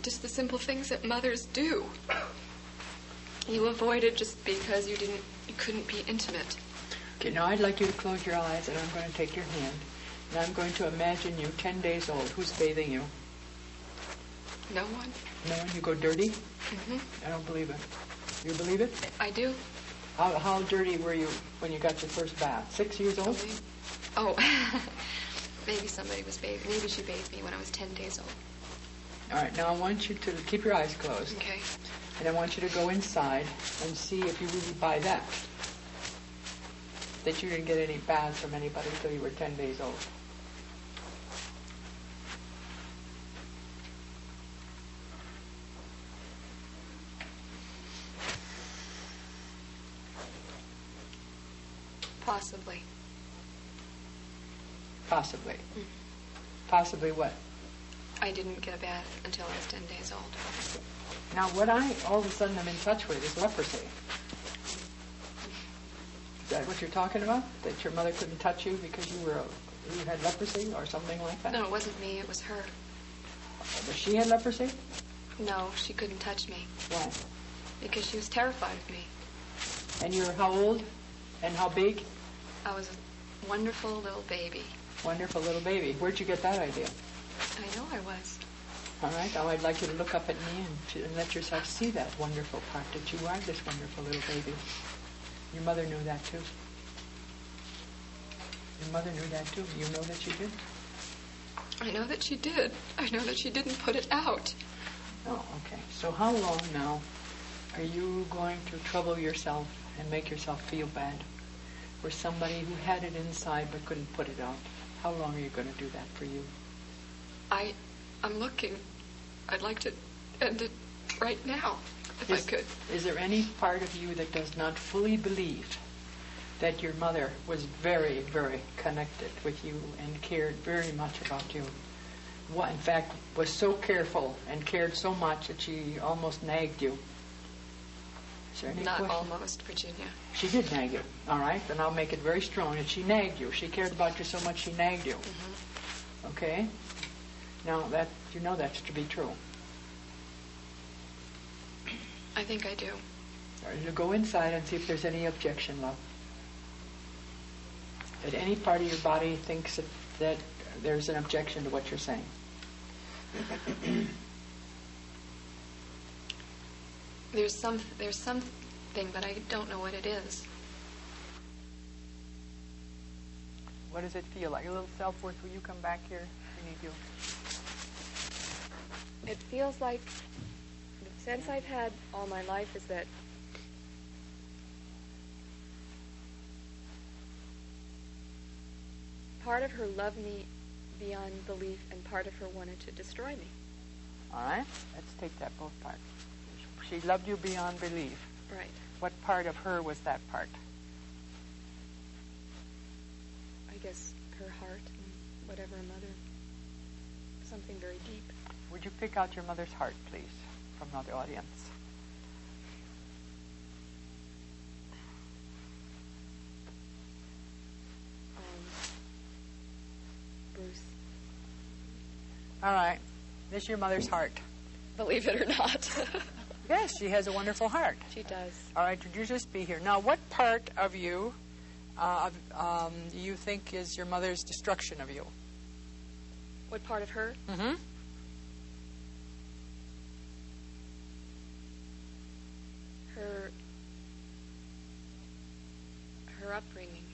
C: just the simple things that mothers do. You avoided just because you didn't, you couldn't be intimate.
B: Okay, now I'd like you to close your eyes, and I'm going to take your hand, and I'm going to imagine you 10 days old. Who's bathing you?
C: No one.
B: No one? You go dirty?
C: hmm
B: I don't believe it. You believe it?
C: I do.
B: How, how dirty were you when you got your first bath? Six years old?
C: Oh, maybe somebody was bathing. Maybe she bathed me when I was 10 days old.
B: All right, now I want you to keep your eyes closed,
C: Okay.
B: and I want you to go inside and see if you really buy that. That you didn't get any baths from anybody until you were 10 days old.
C: Possibly.
B: Possibly. Possibly what?
C: I didn't get a bath until I was 10 days old.
B: Now, what I all of a sudden am in touch with is leprosy. Is that what you're talking about? That your mother couldn't touch you because you were you had leprosy or something like that?
C: No, it wasn't me. It was her.
B: But she had leprosy?
C: No, she couldn't touch me
B: Why?
C: because she was terrified of me.
B: And you were how old? And how big?
C: I was a wonderful little baby.
B: Wonderful little baby. Where'd you get that idea?
C: I know I was.
B: All right, now I'd like you to look up at me and, to, and let yourself see that wonderful part that you are this wonderful little baby. Your mother knew that too. Your mother knew that too. You know that she did?
C: I know that she did. I know that she didn't put it out.
B: Oh, okay. So how long now are you going to trouble yourself and make yourself feel bad for somebody who had it inside but couldn't put it out? How long are you going to do that for you?
C: I, I'm looking. I'd like to end it right now, if
B: Is,
C: I could.
B: is there any part of you that does not fully believe that your mother was very, very connected with you and cared very much about you? What, in fact, was so careful and cared so much that she almost nagged you. Is there any
C: Not
B: question?
C: almost, Virginia.
B: She did nag you. All right, then I'll make it very strong that she nagged you. She cared about you so much she nagged you. Mm-hmm. Okay? Now that you know that's to be true.
C: I think I do.
B: All right, you go inside and see if there's any objection, love. That any part of your body thinks that, that there's an objection to what you're saying.
C: There's some. There's something, but I don't know what it is.
B: What does it feel like? A little self-worth? Will you come back here? We need you.
C: It feels like the sense I've had all my life is that part of her loved me beyond belief and part of her wanted to destroy me.
B: All right? Let's take that both parts. She loved you beyond belief.
C: Right.
B: What part of her was that part?
C: I guess her heart and whatever a mother. Something very deep.
B: Would you pick out your mother's heart, please, from the audience?
C: Um, Bruce.
B: All right. This is your mother's heart.
C: Believe it or not.
B: Yes, she has a wonderful heart.
C: she does.
B: All right, would you just be here? Now, what part of you uh, um, you think is your mother's destruction of you?
C: What part of her?
B: Mm-hmm.
C: Her. Her upbringing.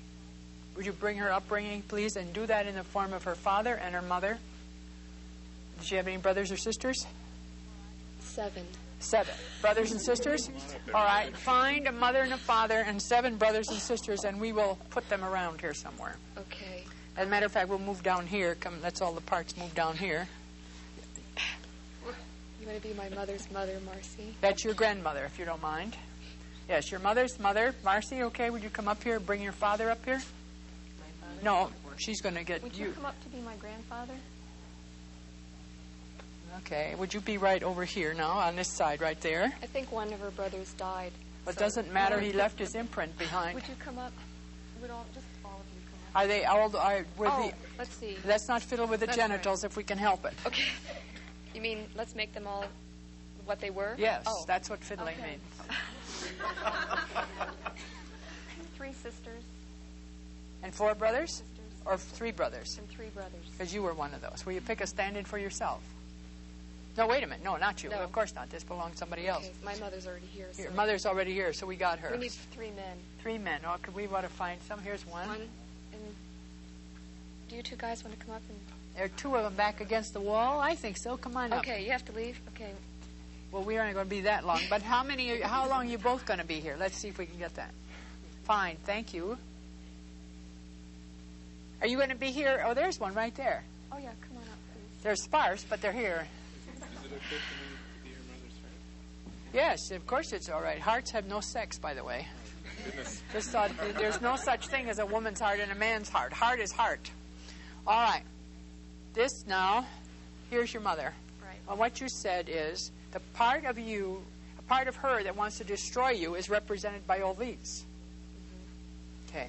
B: Would you bring her upbringing, please, and do that in the form of her father and her mother? Does she have any brothers or sisters?
C: Seven.
B: Seven. Brothers and sisters? All right. Find a mother and a father and seven brothers and sisters, and we will put them around here somewhere.
C: Okay.
B: As a matter of fact, we'll move down here. Come, let's all the parts move down here.
C: You want to be my mother's mother, Marcy?
B: That's your grandmother, if you don't mind. Yes, your mother's mother. Marcy, okay, would you come up here? Bring your father up here? No, she's going to get
C: Would
B: you.
C: you come up to be my grandfather?
B: Okay, would you be right over here now, on this side right there?
C: I think one of her brothers died.
B: But
C: so-
B: doesn't matter, he left his imprint behind.
C: Would you come up? Would all just all of you come up?
B: Are they all, are, were
C: oh,
B: the,
C: let's see.
B: let's not fiddle with the
C: That's right.
B: genitals if we can help it.
C: Okay. You mean let's make them all what they were?
B: Yes,
C: Oh.
B: that's what fiddling
C: Okay.
B: means.
C: Three sisters
B: And four brothers?
C: Sisters.
B: Or three brothers?
C: and three brothers.
B: Because you were one of those. Will you pick a stand in for yourself? No, wait a minute. No, not you.
C: No.
B: Of course not. This belongs to somebody else.
C: Okay, my mother's already here. So
B: Your mother's already here, so we got her.
C: We need three men.
B: Three men. Oh, could we want to find some? Here's one.
C: One. And do you two guys want to come up and?
B: There are two of them back against the wall. I think so. Come on up.
C: Okay, you have to leave. Okay.
B: Well, we aren't going to be that long. But how many? Are, how long are you both going to be here? Let's see if we can get that. Fine. Thank you. Are you going to be here? Oh, there's one right there.
C: Oh yeah, come on up, please.
B: They're sparse, but they're here. Yes, of course it's all right. Hearts have no sex, by the way.
E: Goodness.
B: Just thought there's no such thing as a woman's heart and a man's heart. Heart is heart. All right. This now, here's your mother.
C: Right.
B: Well, what you said is the part of you, a part of her that wants to destroy you is represented by all these. Mm-hmm. Okay.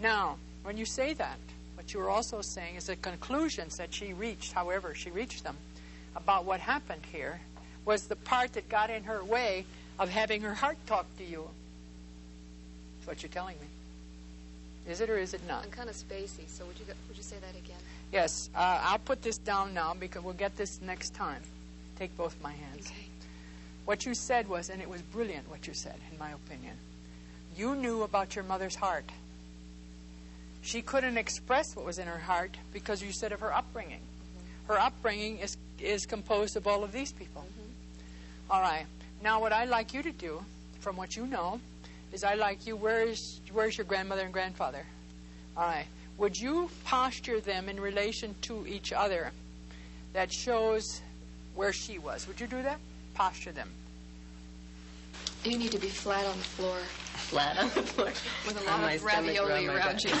B: Now, when you say that, what you were also saying is the conclusions that she reached, however she reached them, about what happened here, was the part that got in her way of having her heart talk to you. That's what you're telling me. Is it or is it not?
C: I'm kind of spacey, so would you go, would you say that again?
B: Yes, uh, I'll put this down now because we'll get this next time. Take both my hands.
C: Okay.
B: What you said was, and it was brilliant what you said, in my opinion. You knew about your mother's heart. She couldn't express what was in her heart because you said of her upbringing. Her upbringing is is composed of all of these people.
C: Mm-hmm.
B: All right. Now, what I'd like you to do, from what you know, is I like you. Where's where's your grandmother and grandfather? All right. Would you posture them in relation to each other? That shows where she was. Would you do that? Posture them.
C: You need to be flat on the floor
F: Flat on the floor.
C: with a lot
F: my
C: of ravioli
F: around my
C: around
F: back.
C: you.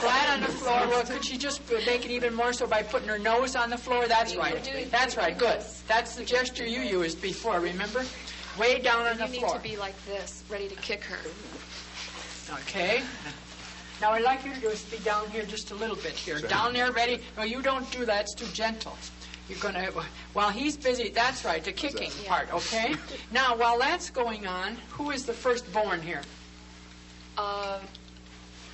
B: Flat on the floor. Well, could she just make it even more so by putting her nose on the floor? That's
C: You
B: right.
C: do-
B: That's right. Good. That's the gesture you used before. Remember? Way down on
C: You
B: the
C: need to be like this, ready to kick her.
B: Okay. Now, I'd like you to do is be down here just a little bit here. Down there, ready? No, you don't do that. It's too gentle. You're going to, while he's busy, that's right, the kicking
C: Yeah.
B: part, okay? Now, while that's going on, who is the firstborn here?
C: Um,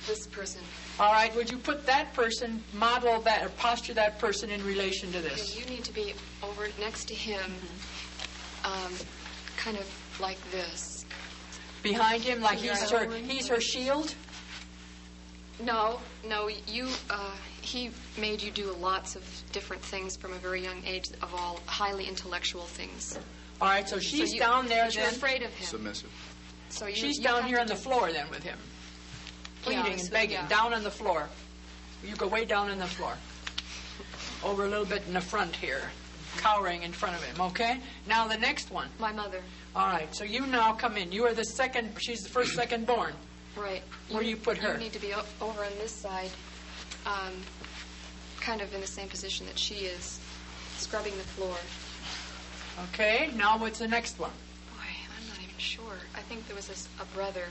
C: this person.
B: All right, would you put that person, model that, or posture that person in relation to
C: Okay,
B: this?
C: you need to be over next to him, um, kind of like this.
B: Behind him, like he's her, he's her shield?
C: No, no, you, uh, he made you do lots of different things from a very young age, of all highly intellectual things.
B: All right, so she's
C: you-
B: down there
C: but You're
B: then.
C: afraid of him.
G: Submissive.
C: So you,
B: She's
C: you
B: down here on the floor then with him,
C: Yeah,
B: pleading and begging,
C: yeah.
B: down on the floor. You go way down on the floor. Over a little bit in the front here, cowering in front of him, okay? Now the next one.
C: My mother,
B: All right, so you now come in. You are the second, she's the first second born.
C: right.
B: Where do you put her?
C: You need to be o- over on this side, um, kind of in the same position that she is, scrubbing the floor.
B: Okay, now what's the next one?
C: Boy, I'm not even sure. I think there was this, a brother,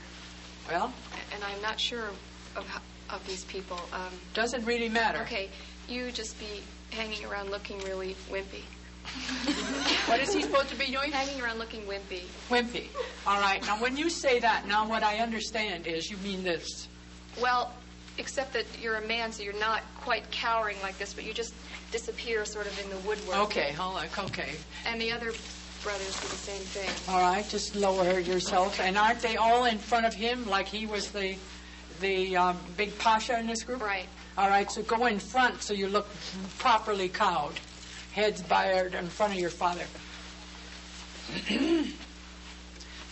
B: Well,
C: and I'm not sure of, of these people. Um,
B: doesn't really matter.
C: okay, you just be hanging around looking really wimpy.
B: What is he supposed to be doing?
C: Hanging around looking wimpy.
B: Wimpy. All right, now when you say that, now what I understand is you mean this.
C: Well, except that you're a man, so you're not quite cowering like this, but you just disappear sort of in the woodwork.
B: Okay, on, okay.
C: And the other brothers do the same thing.
B: All right, just lower yourself. And aren't they all in front of him like he was the the um, big pasha in this group?
C: Right.
B: All right, so go in front so you look properly cowed. Heads bared in front of your father.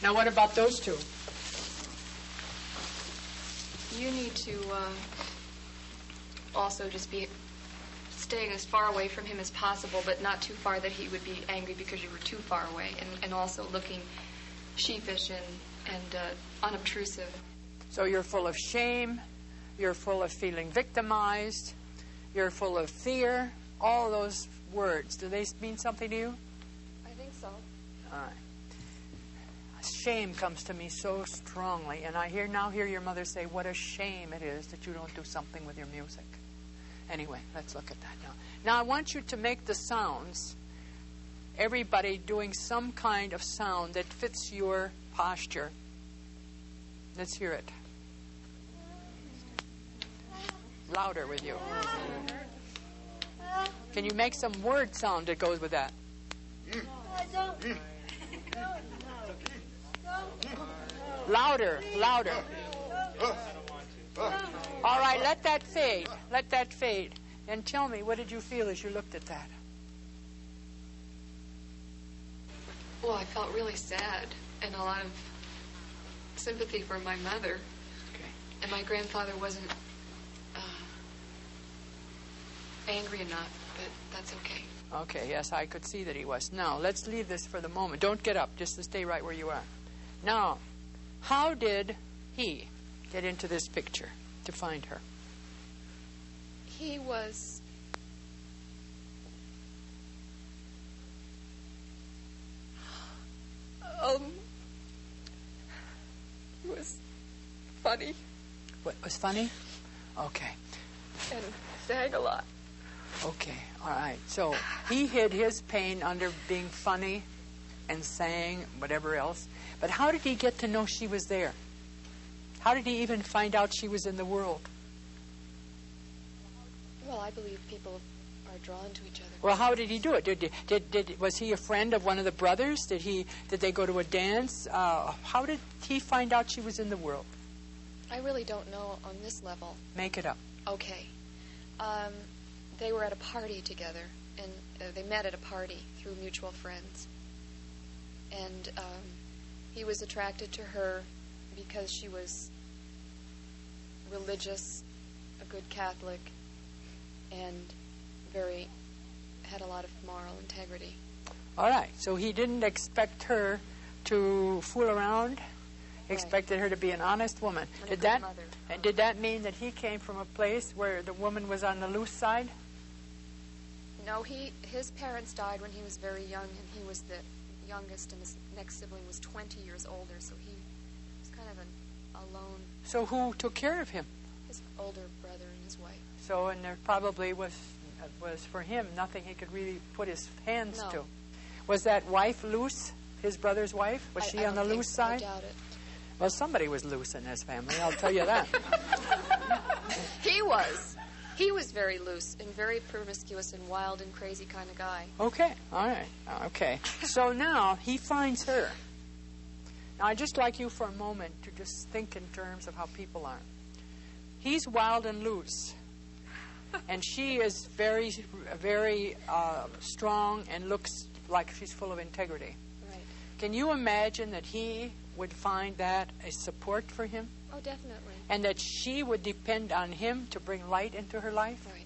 B: now, what about those two?
C: You need to uh, also just be staying as far away from him as possible, but not too far that he would be angry because you were too far away, and, and also looking sheepish and, and uh, unobtrusive.
B: So you're full of shame, you're full of feeling victimized, you're full of fear. All those words, do they mean something to you?
C: I think so.
B: All right. Shame comes to me so strongly, and I hear now hear your mother say, "What a shame it is that you don't do something with your music." Anyway, let's look at that now. Now I want you to make the sounds. Everybody doing some kind of sound that fits your posture. Let's hear it. Louder with you. Can you make some word sound that goes with that? Mm. Mm. Louder, louder. All right, let that fade. Let that fade. And tell me, what did you feel as you looked at that?
C: Well, I felt really sad and a lot of sympathy for my mother.
B: Okay.
C: And my grandfather wasn't uh, angry enough, but that's okay.
B: Okay, yes, I could see that he was. Now, let's leave this for the moment. Don't get up, just to stay right where you are. Now, how did he get into this picture to find her?
C: He was. Um. He was funny
B: What was funny? Okay.
C: and sang a lot.
B: Okay, all right. So he hid his pain under being funny and saying whatever else. But how did he get to know she was there? How did he even find out she was in the world?
C: Well, I believe people are drawn to each other.
B: Well, how did he do it? Did, did, did was he a friend of one of the brothers? Did he did they go to a dance? Uh, how did he find out she was in the world?
C: I really don't know on this level.
B: Make it up.
C: Okay. Um, they were at a party together, and uh, they met at a party through mutual friends. And um, he was attracted to her because she was religious, a good Catholic, and very had a lot of moral integrity.
B: All right. So he didn't expect her to fool around. He
C: Right.
B: Expected her to be an honest woman.
C: And
B: did that
C: mother.
B: did that mean that he came from a place where the woman was on the loose side?
C: No, he his parents died when he was very young, and he was the youngest, and his next sibling was 20 years older, so he was kind of an alone.
B: So who took care of him?
C: His older brother and his wife.
B: So and there probably was was for him nothing he could really put his hands
C: No.
B: to. Was that wife loose? His brother's wife? Was
C: I-
B: she
C: I
B: on the loose
C: so. I
B: side?
C: doubt it.
B: Well, somebody was loose in this family. I'll tell you that.
C: He was. He was very loose and very promiscuous and wild and crazy kind of guy.
B: Okay, all right, okay. So now he finds her. Now I'd just like you for a moment to just think in terms of how people are. He's wild and loose, and she is very, very uh, strong and looks like she's full of integrity.
C: Right.
B: Can you imagine that he would find that a support for him,
C: Oh, definitely.
B: and that she would depend on him to bring light into her life?
C: Right.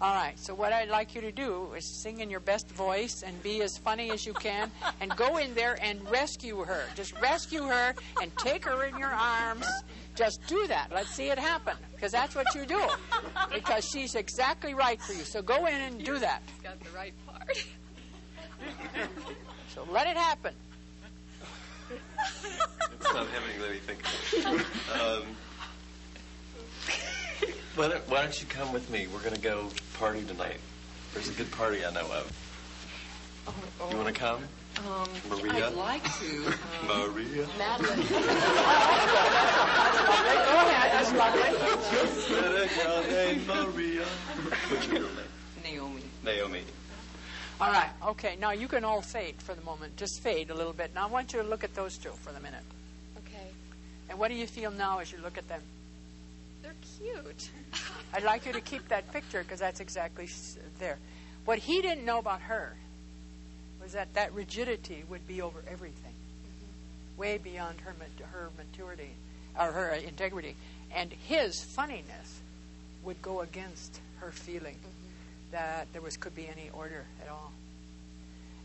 B: All right. So what I'd like you to do is sing in your best voice and be as funny as you can, and go in there and rescue her. Just rescue her and take her in your arms. Just do that. Let's see it happen, because that's what you do. Because she's exactly right for you. So go in and do that.
C: Got the right part.
B: So let it happen.
F: It's not happening. Let me think. Um, why, don't, why don't you come with me? We're going to go party tonight. There's a good party I know of. You want to come?
D: Um,
F: Maria?
D: I'd like to. Um,
F: Maria?
C: Madeline.
B: That's lovely.
F: Met a girl named Maria. What's your real name?
D: Naomi.
F: Naomi.
B: All right. Okay. Now you can all fade for the moment. Just fade a little bit. Now I want you to look at those two for the minute.
C: Okay.
B: And what do you feel now as you look at them?
C: They're cute.
B: I'd like you to keep that picture because that's exactly there. What he didn't know about her was that that rigidity would be over everything, mm-hmm. way beyond her her maturity or her integrity, and his funniness would go against her feeling mm-hmm. That there was could be any order at all.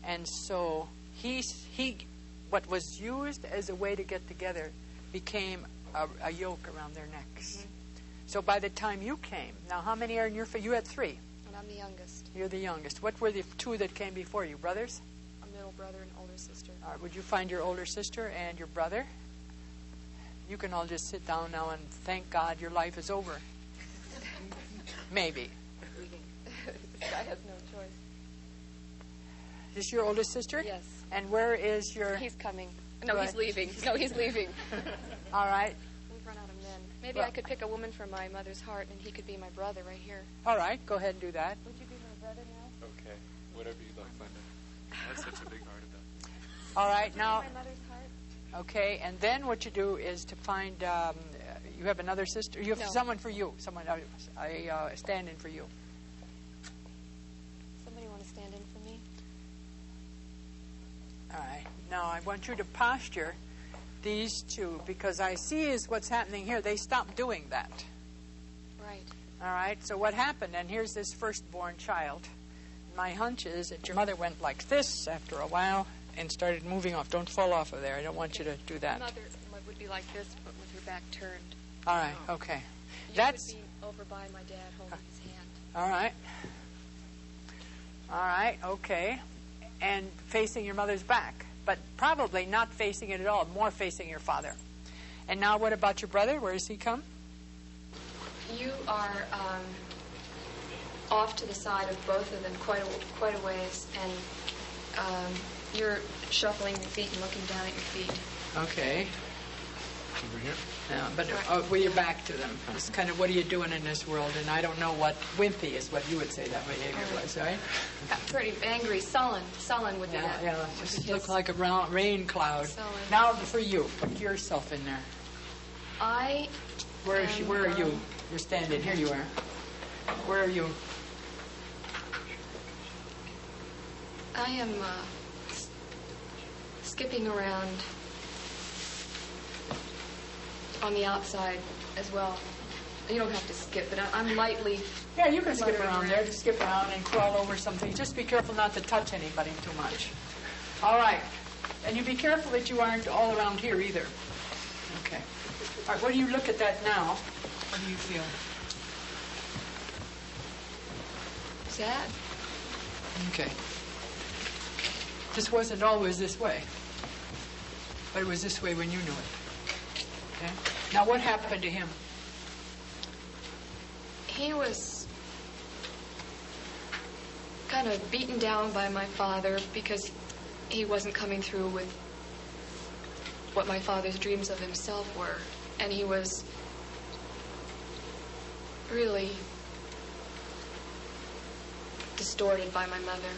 B: And so he's he what was used as a way to get together became a, a yoke around their necks. Mm-hmm. So by the time you came, now how many are in your? fa- You had three.
C: And I'm the youngest.
B: You're the youngest. What were the two that came before you? Brothers?
C: A middle brother and older sister.
B: All right, would you find your older sister and your brother? You can all just sit down now and thank God your life is over. Maybe.
C: This guy has no choice.
B: Is this your oldest sister?
C: Yes.
B: And where is your?
C: He's coming. No,
B: Go
C: he's leaving. No, he's leaving.
B: All right.
C: We've run out of men. Maybe
B: Well-
C: I could pick a woman from my mother's heart, and he could be my brother right here.
B: All right. Go ahead and do that.
C: Would you be my brother now?
E: Okay. Whatever you like, Linda. That's such a big heart of that.
B: All right. Now,
C: my mother's heart.
B: okay. And then what you do is to find. Um, uh, you have another sister. You have
C: No.
B: someone for you. Someone. I, I uh, stand in for you.
C: Somebody want to stand in for me?
B: All right. Now I want you to posture these two because I see is what's happening here. They stopped doing that.
C: Right.
B: All right. So what happened? And here's this firstborn child. My hunch is that your mother went like this after a while and started moving off. Don't fall off of there. I don't want you to do that.
C: Mother would be like this, but with her back turned.
B: All right. Okay.
C: You
B: That's
C: over by my dad holding his hand.
B: all right. All right. Okay. And facing your mother's back, but probably not facing it at all. More facing your father. And now, what about your brother? Where does he come?
C: You are um, off to the side of both of them quite a, quite a ways, and um, you're shuffling your feet and looking down at your feet.
B: Okay.
E: Over here?
B: Yeah, but uh, well, you're back to them. It's kind of what are you doing in this world? And I don't know what wimpy is what you would say that behavior was, right?
C: Got pretty angry, sullen, sullen with
B: yeah,
C: that.
B: Yeah, just look like a rain cloud.
C: Sullen.
B: Now for you, put yourself in there.
C: I.
B: Where am, is she? Where are you?
C: Um,
B: you're standing. Here you are. Where are you?
C: I am uh, skipping around on the outside as well. You don't have to skip, but I- I'm lightly.
B: Yeah, you can skip around
C: around.
B: there, just skip around and crawl over something. Just be careful not to touch anybody too much. All right. And you be careful that you aren't all around here either. Okay. All right, when you look at that now, what do you feel?
C: Sad.
B: Okay. This wasn't always this way, but it was this way when you knew it. Okay? Now, what happened to him?
C: He was kind of beaten down by my father because he wasn't coming through with what my father's dreams of himself were. And he was really distorted by my mother.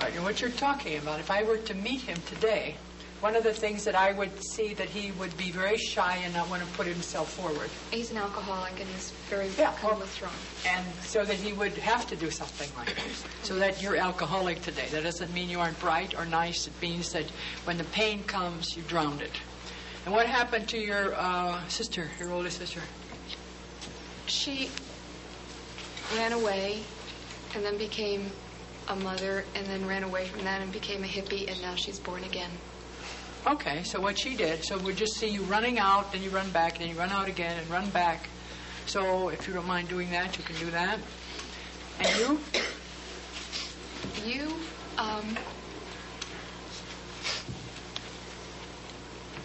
B: And what you're talking about, if I were to meet him today, one of the things that I would see that he would be very shy and not want to put himself forward.
C: He's an alcoholic and he's very
B: Yeah,
C: kind of withdrawn.
B: And so that he would have to do something like this. So that you're alcoholic today. That doesn't mean you aren't bright or nice. It means that when the pain comes, you drowned it. And what happened to your uh, sister, your older sister?
C: She ran away and then became a mother and then ran away from that and became a hippie and now she's born again.
B: Okay, so what she did, so we just see you running out, then you run back, then you run out again and run back. So if you don't mind doing that, you can do that. And you?
C: You, um,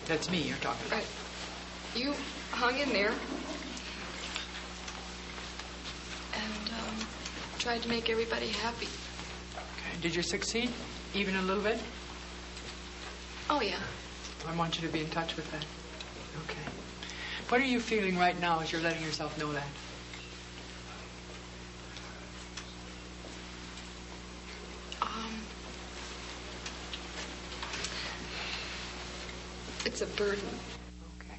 B: That's me you're talking about.
C: right, you hung in there and um, tried to make everybody happy.
B: Okay. Did you succeed, even a little bit?
C: Oh, yeah.
B: I want you to be in touch with that. Okay. What are you feeling right now as you're letting yourself know that?
C: Um, it's a burden.
B: Okay.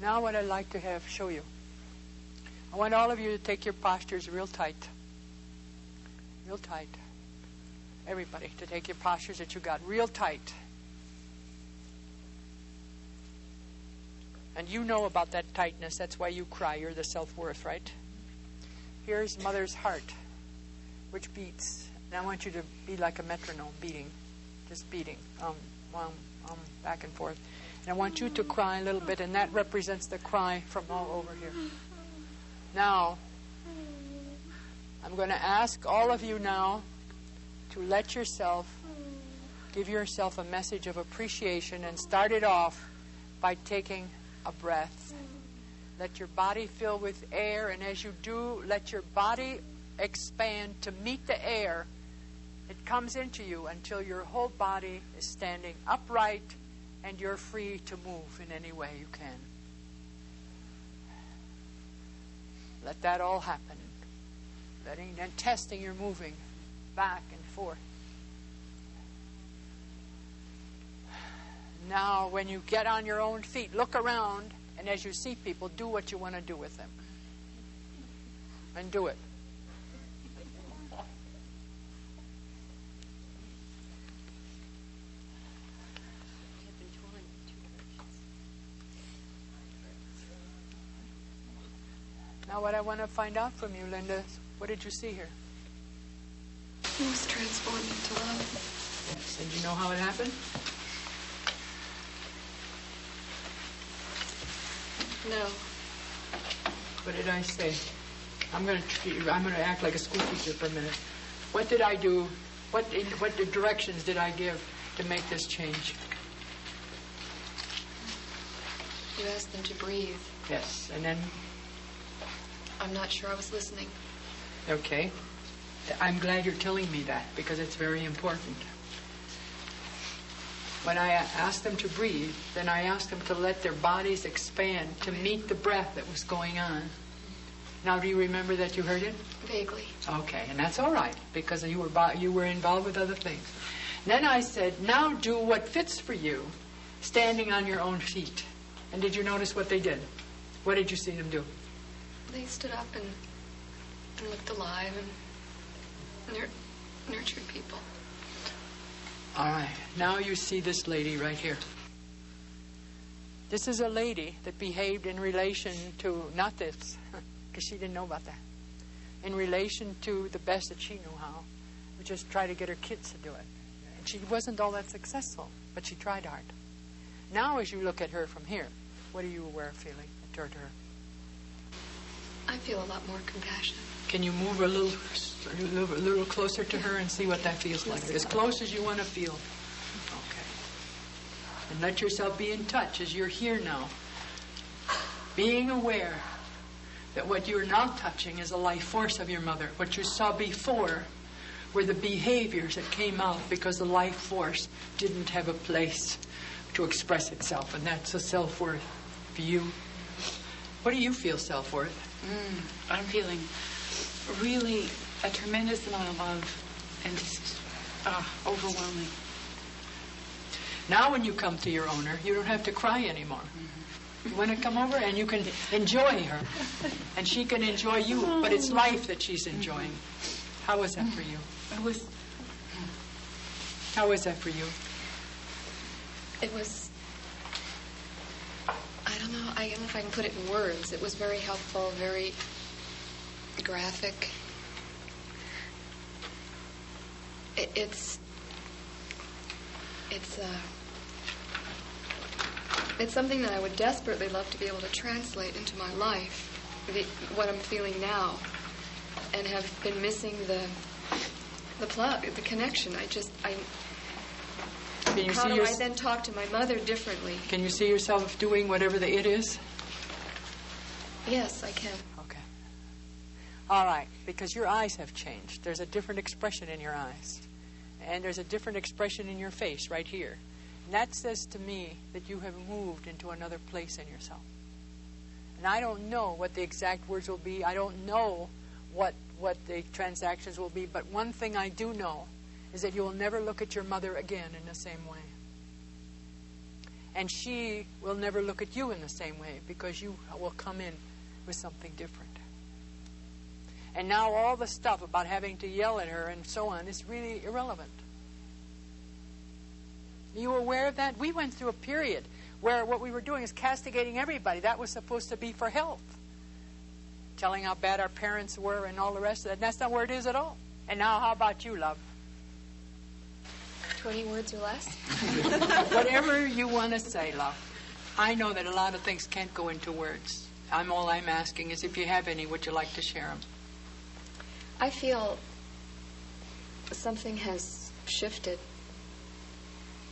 B: Now what I'd like to have show you. I want all of you to take your postures real tight. Real tight. Everybody to take your postures that you got real tight. And you know about that tightness. That's why you cry. You're the self worth, right? Here's mother's heart, which beats. And I want you to be like a metronome, beating. Just beating. Um, um, um, back and forth. And I want you to cry a little bit, and that represents the cry from all over here. Now, I'm going to ask all of you now to let yourself give yourself a message of appreciation and start it off by taking a breath. Let your body fill with air, and as you do, let your body expand to meet the air. It comes into you until your whole body is standing upright and you're free to move in any way you can. Let that all happen. Letting and testing your moving back and forth. Now, when you get on your own feet, look around, and as you see people, do what you want to do with them. And do it. Now, what I want to find out from you, Linda, is what did you see here?
C: He was transformed into love.
B: Yes. And you know how it happened?
C: No.
B: What did I say? I'm going to I'm going to act like a school teacher for a minute. What did I do? What in, what directions did I give to make this change?
C: You asked them to breathe.
B: Yes. And then
C: I'm not sure I was listening.
B: okay. I'm glad you're telling me that because it's very important. When I asked them to breathe, then I asked them to let their bodies expand to meet the breath that was going on. Now, do you remember that you heard it?
C: Vaguely.
B: Okay, and that's all right because you were bo- you were involved with other things. Then I said, "Now do what fits for you, standing on your own feet." And did you notice what they did? What did you see them do?
C: They stood up and, and looked alive and nur- nurtured people.
B: All right. Now you see this lady right here. This is a lady that behaved in relation to, not this, because she didn't know about that, in relation to the best that she knew how, which is try to get her kids to do it. And she wasn't all that successful, but she tried hard. Now, as you look at her from here, what are you aware of feeling toward her?
C: I feel a lot more compassion.
B: Can you move a little, a little, a little closer to her and see what that feels like? As close as you want to feel. Okay. And let yourself be in touch as you're here now. Being aware that what you're now touching is a life force of your mother. What you saw before were the behaviors that came out because the life force didn't have a place to express itself, and that's a self worth for you. What do you feel self worth?
G: Mm, I'm feeling really a tremendous amount of love and just uh, overwhelming.
B: Now, when you come to your owner, you don't have to cry anymore. You want to come over and you can enjoy her, and she can enjoy you, but it's life that she's enjoying. How was that for you?
G: It was.
B: How was that for you?
C: It was. Don't know. I don't know if I can put it in words. It was very helpful, very graphic. It, it's. It's uh, it's something that I would desperately love to be able to translate into my life, the, what I'm feeling now, and have been missing the the plug, the connection. I just I
B: Can you
C: how
B: see
C: do
B: your,
C: I then talk to my mother differently?
B: Can you see yourself doing whatever the it is?
C: Yes, I can.
B: Okay. All right, because your eyes have changed. There's a different expression in your eyes. And there's a different expression in your face right here. And that says to me that you have moved into another place in yourself. And I don't know what the exact words will be. I don't know what what the transactions will be, but one thing I do know is that you will never look at your mother again in the same way. And she will never look at you in the same way because you will come in with something different. And now all the stuff about having to yell at her and so on is really irrelevant. Are you aware of that? We went through a period where what we were doing is castigating everybody. That was supposed to be for health. Telling how bad our parents were and all the rest of that. That's not where it is at all. And now, how about you, love?
C: 20 words or less?
B: Whatever you want to say, love. I know that a lot of things can't go into words. I'm all I'm asking is if you have any, would you like to share them?
C: I feel something has shifted.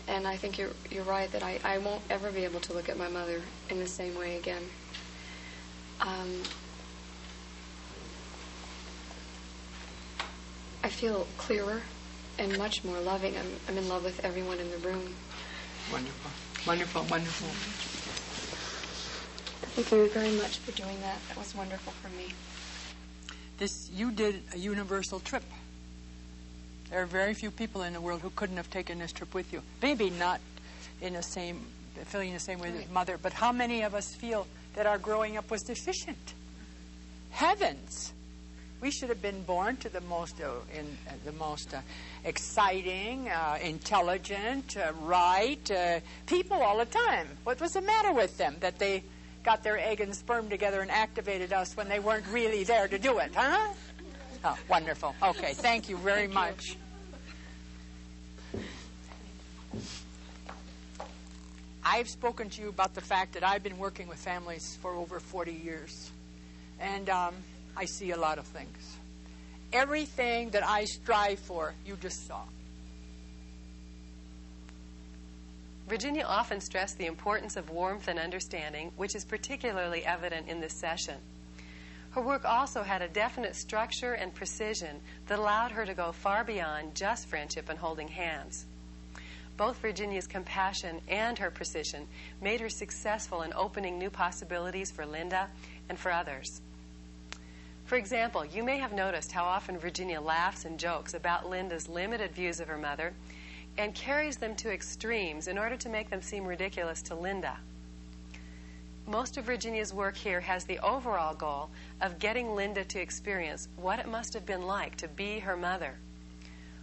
C: And I think you're, you're right that I, I won't ever be able to look at my mother in the same way again. Um, I feel clearer and much more loving. I'm, I'm in love with everyone in the room.
B: Wonderful. Wonderful, wonderful.
C: Thank you very much for doing that. That was wonderful for me.
B: This you did a universal trip. There are very few people in the world who couldn't have taken this trip with you. Maybe not in the same feeling the same way as
C: Right.
B: mother, but how many of us feel that our growing up was deficient? Heavens! We should have been born to the most, uh, in, uh, the most uh, exciting, uh, intelligent, uh, right uh, people all the time. What was the matter with them that they got their egg and sperm together and activated us when they weren't really there to do it, huh? Oh, wonderful. Okay, thank you very much. I've spoken to you about the fact that I've been working with families for over 40 years, and um, I see a lot of things. Everything that I strive for, you just saw.
A: Virginia often stressed the importance of warmth and understanding, which is particularly evident in this session. Her work also had a definite structure and precision that allowed her to go far beyond just friendship and holding hands. Both Virginia's compassion and her precision made her successful in opening new possibilities for Linda and for others. For example, you may have noticed how often Virginia laughs and jokes about Linda's limited views of her mother and carries them to extremes in order to make them seem ridiculous to Linda. Most of Virginia's work here has the overall goal of getting Linda to experience what it must have been like to be her mother.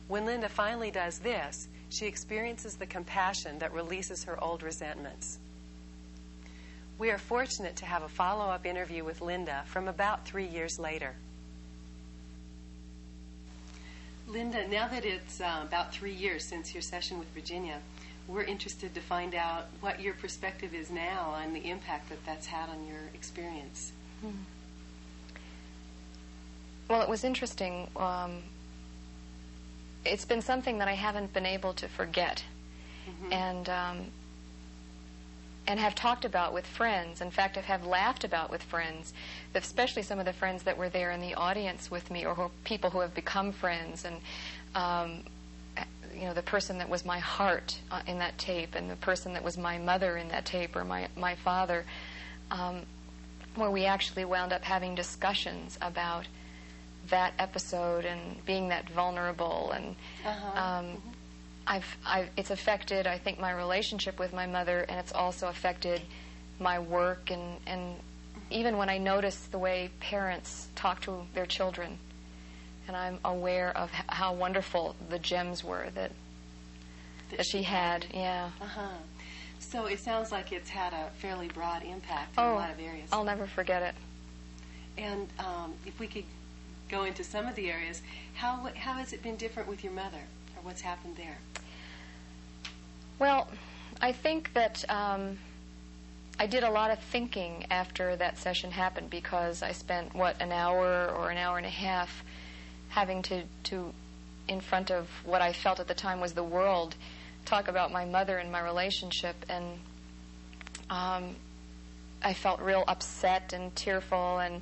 A: When Linda finally does this, she experiences the compassion that releases her old resentments. We are fortunate to have a follow up interview with Linda from about three years later. Linda, now that it's uh, about three years since your session with Virginia, we're interested to find out what your perspective is now on the impact that that's had on your experience.
C: Well, it was interesting. Um, it's been something that I haven't been able to forget, and um, and have talked about with friends. In fact, I have laughed about with friends, especially some of the friends that were there in the audience with me, or who, people who have become friends, and um, you know, the person that was my heart uh, in that tape, and the person that was my mother in that tape, or my my father, um, where we actually wound up having discussions about that episode and being that vulnerable and um, I've, I've it's affected I think my relationship with my mother and it's also affected my work and and even when I notice the way parents talk to their children and I'm aware of how wonderful the gems were that that she had yeah
A: Uh huh. So it sounds like it's had a fairly broad impact in a
C: oh
A: lot of areas.
C: I'll never forget it
A: And um, if we could go into some of the areas, how how has it been different with your mother, or what's happened there?
C: Well, I think that um, I did a lot of thinking after that session happened because I spent what an hour or an hour and a half having to to in front of what I felt at the time was the world talk about my mother and my relationship and um, I felt real upset and tearful and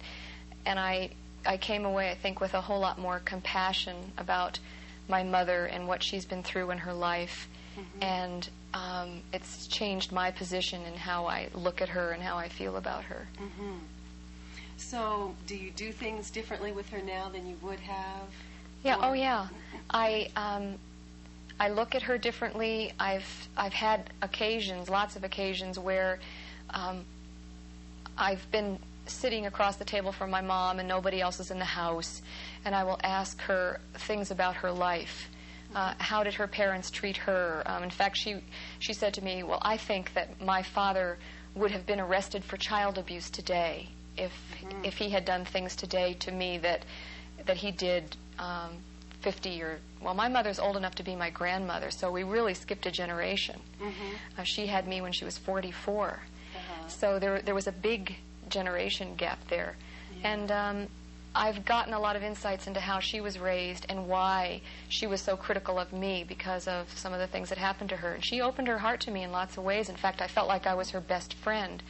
C: and I I came away I think with a whole lot more compassion about my mother and what she's been through in her life and um, it's changed my position and how I look at her and how I feel about her.
A: So, do you do things differently with her now than you would have?
C: Yeah.
A: Or-
C: Oh, yeah. I um, I look at her differently. I've I've had occasions, lots of occasions, where um, I've been sitting across the table from my mom and nobody else is in the house, and I will ask her things about her life. Uh, how did her parents treat her? Um, in fact, she she said to me, "Well, I think that my father would have been arrested for child abuse today if if he had done things today to me that that he did um, 50 or well, my mother's old enough to be my grandmother, so we really skipped a generation. Uh, she had me when she was 44, so there there was a big generation gap there, and um, I've gotten a lot of insights into how she was raised and why she was so critical of me because of some of the things that happened to her. And she opened her heart to me in lots of ways. In fact, I felt like I was her best friend,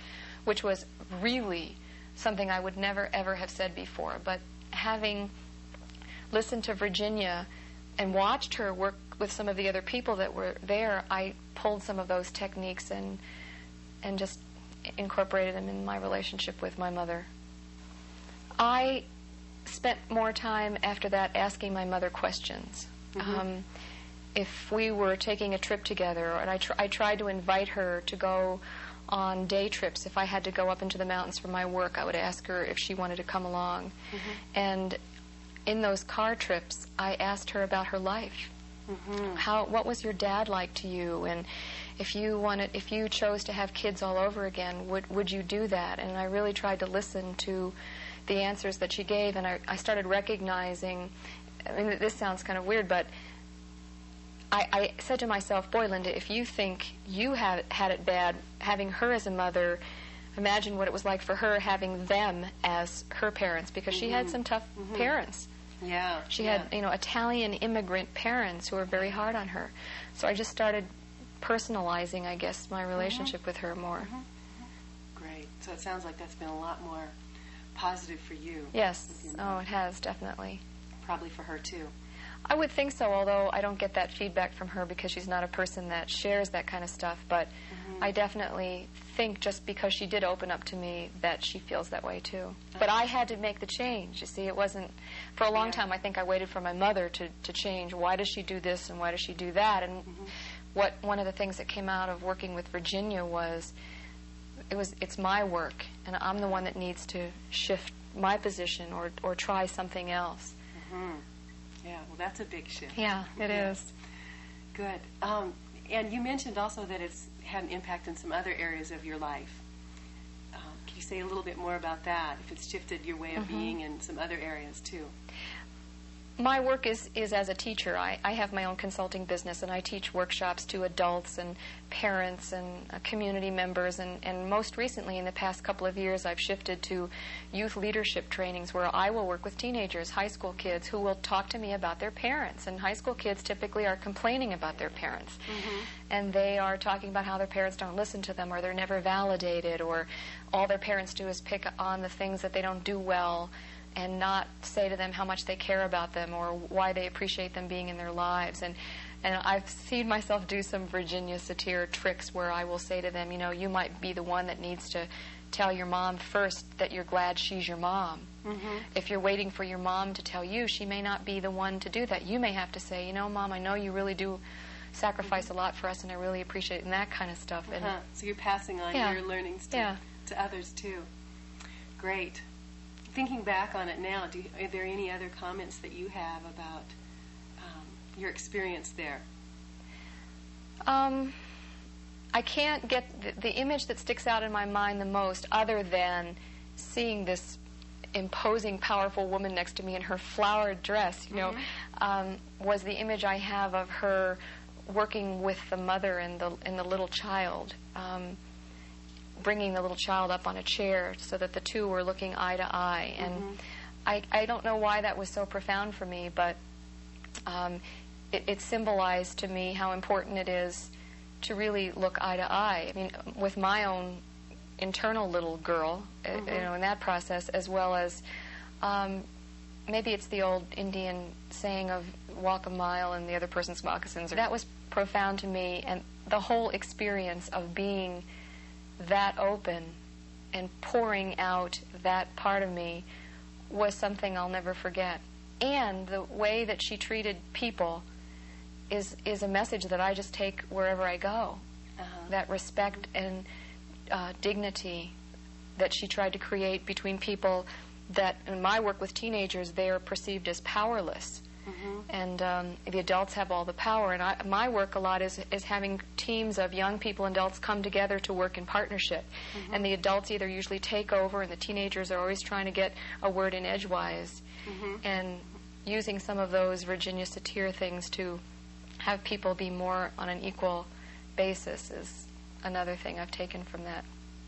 C: which was really something I would never ever have said before. But having listened to Virginia and watched her work with some of the other people that were there, I pulled some of those techniques and and just incorporated them in my relationship with my mother. I spent more time after that asking my mother questions. Mm-hmm. Um, if we were taking a trip together, and I, tr- I tried to invite her to go on day trips. If I had to go up into the mountains for my work, I would ask her if she wanted to come along. Mm-hmm. And in those car trips, I asked her about her life. Mm-hmm. How what was your dad like to you? And if you wanted, if you chose to have kids all over again, would would you do that? And I really tried to listen to the answers that she gave, and I, I started recognizing. I mean, this sounds kind of weird, but I, I said to myself, "Boy, Linda, if you think you had had it bad having her as a mother." Imagine what it was like for her having them as her parents because she had mm-hmm. some tough mm-hmm. parents.
A: Yeah.
C: She
A: yeah.
C: had, you know, Italian immigrant parents who were very hard on her. So I just started personalizing, I guess, my mm-hmm. relationship with her more. Mm-hmm. Mm-hmm.
A: Great. So it sounds like that's been a lot more positive for you.
C: Yes. Oh, it has definitely.
A: Probably for her too.
C: I would think so, although I don't get that feedback from her because she's not a person that shares that kind of stuff. But I definitely think just because she did open up to me that she feels that way too. But I had to make the change. You see, it wasn't for a long
A: Yeah.
C: time. I think I waited for my mother to to change. Why does she do this and why does she do that? And what one of the things that came out of working with Virginia was it was it's my work and I'm the one that needs to shift my position or or try something else.
A: Yeah. Well, that's a big shift.
C: Yeah, it is.
A: Good. Um, and you mentioned also that it's had an impact in some other areas of your life. Uh, can you say a little bit more about that? If it's shifted your way of
C: Mm-hmm.
A: being in some other areas too.
C: My work is, is as a teacher. I, I have my own consulting business and I teach workshops to adults and parents and uh, community members. And, and most recently, in the past couple of years, I've shifted to youth leadership trainings where I will work with teenagers, high school kids, who will talk to me about their parents. And high school kids typically are complaining about their parents. And they are talking about how their parents don't listen to them or they're never validated or all their parents do is pick on the things that they don't do well and not say to them how much they care about them or why they appreciate them being in their lives. And and I've seen myself do some Virginia Satir tricks where I will say to them, you know, you might be the one that needs to tell your mom first that you're glad she's your mom. Mm-hmm. If you're waiting for your mom to tell you, she may not be the one to do that. You may have to say, you know, mom, I know you really do sacrifice mm-hmm. a lot for us, and I really appreciate it, and that kind of stuff. And
A: Huh. So you're passing on
C: Yeah.
A: your learnings to,
C: Yeah.
A: to others too. Great. Thinking back on it now, do you, are there any other comments that you have about um, your experience there?
C: Um, I can't get the, the image that sticks out in my mind the most, other than seeing this imposing, powerful woman next to me in her flowered dress. You know, um, was the image I have of her working with the mother and the and the little child. Um, bringing the little child up on a chair so that the two were looking eye to eye. And I, I don't know why that was so profound for me, but um, it, it symbolized to me how important it is to really look eye to eye. I mean, with my own internal little girl, uh, you know, in that process, as well as um, maybe it's the old Indian saying of walk a mile in the other person's moccasins. That was profound to me, and the whole experience of being that open and pouring out that part of me was something I'll never forget. And the way that she treated people is is a message that I just take wherever I go. That respect and uh, dignity that she tried to create between people that in my work with teenagers they are perceived as powerless. Mm-hmm. And um, the adults have all the power. And I, my work a lot is, is having teams of young people and adults come together to work in partnership. Mm-hmm. And the adults either usually take over, and the teenagers are always trying to get a word in edgewise. Mm-hmm. And using some of those Virginia Satir things to have people be more on an equal basis is another thing I've taken from that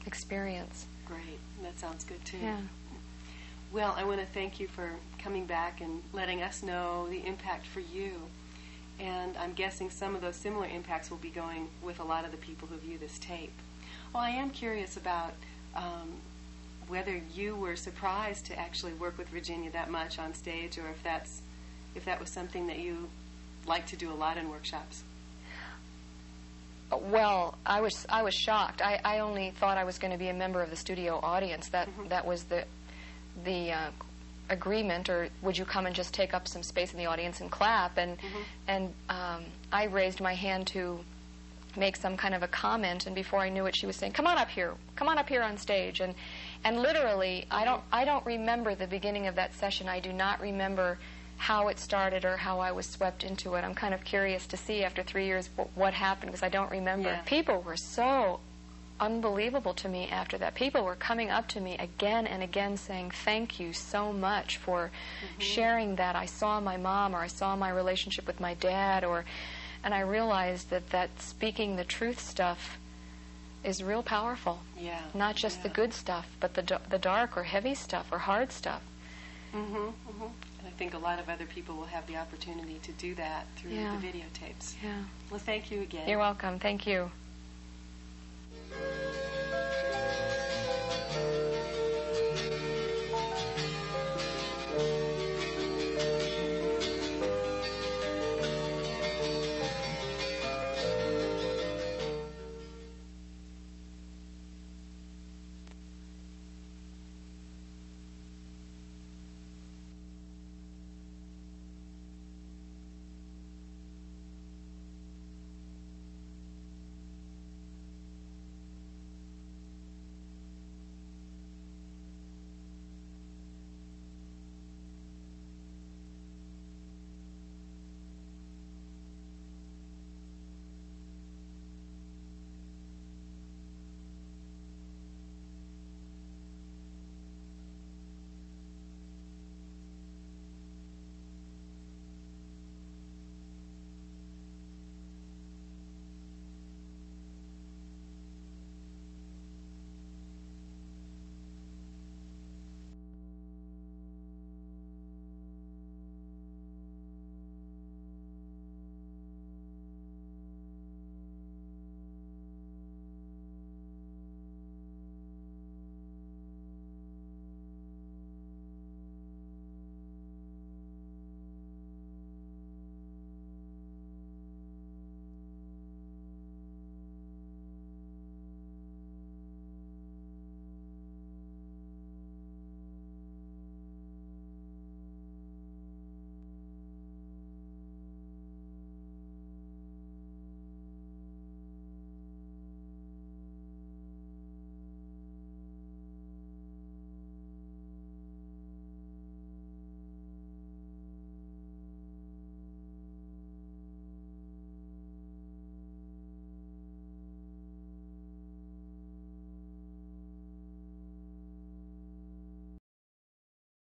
C: experience.
A: Great. That sounds good too.
C: Yeah.
A: Well, I want to thank you for coming back and letting us know the impact for you. And I'm guessing some of those similar impacts will be going with a lot of the people who view this tape. Well, I am curious about um, whether you were surprised to actually work with Virginia that much on stage, or if that's if that was something that you like to do a lot in workshops.
C: Well, I was I was shocked. I, I only thought I was going to be a member of the studio audience. That that was the the uh, agreement, or would you come and just take up some space in the audience and clap? And and um, I raised my hand to make some kind of a comment, and before I knew it, she was saying, "Come on up here, come on up here on stage." And and literally, I don't I don't remember the beginning of that session. I do not remember how it started or how I was swept into it. I'm kind of curious to see after three years wh- what happened because I don't remember.
A: Yeah.
C: People were so unbelievable to me after that. People were coming up to me again and again saying, Thank you so much for sharing that. I saw my mom, or I saw my relationship with my dad, or, and I realized that that speaking the truth stuff is real powerful.
A: Yeah.
C: Not just the good stuff, but the, the dark or heavy stuff or hard stuff.
A: Mm-hmm, mm-hmm. And I think a lot of other people will have the opportunity to do that through
C: Yeah.
A: the videotapes.
C: Yeah.
A: Well, thank you again.
C: You're welcome. Thank you. Yeah.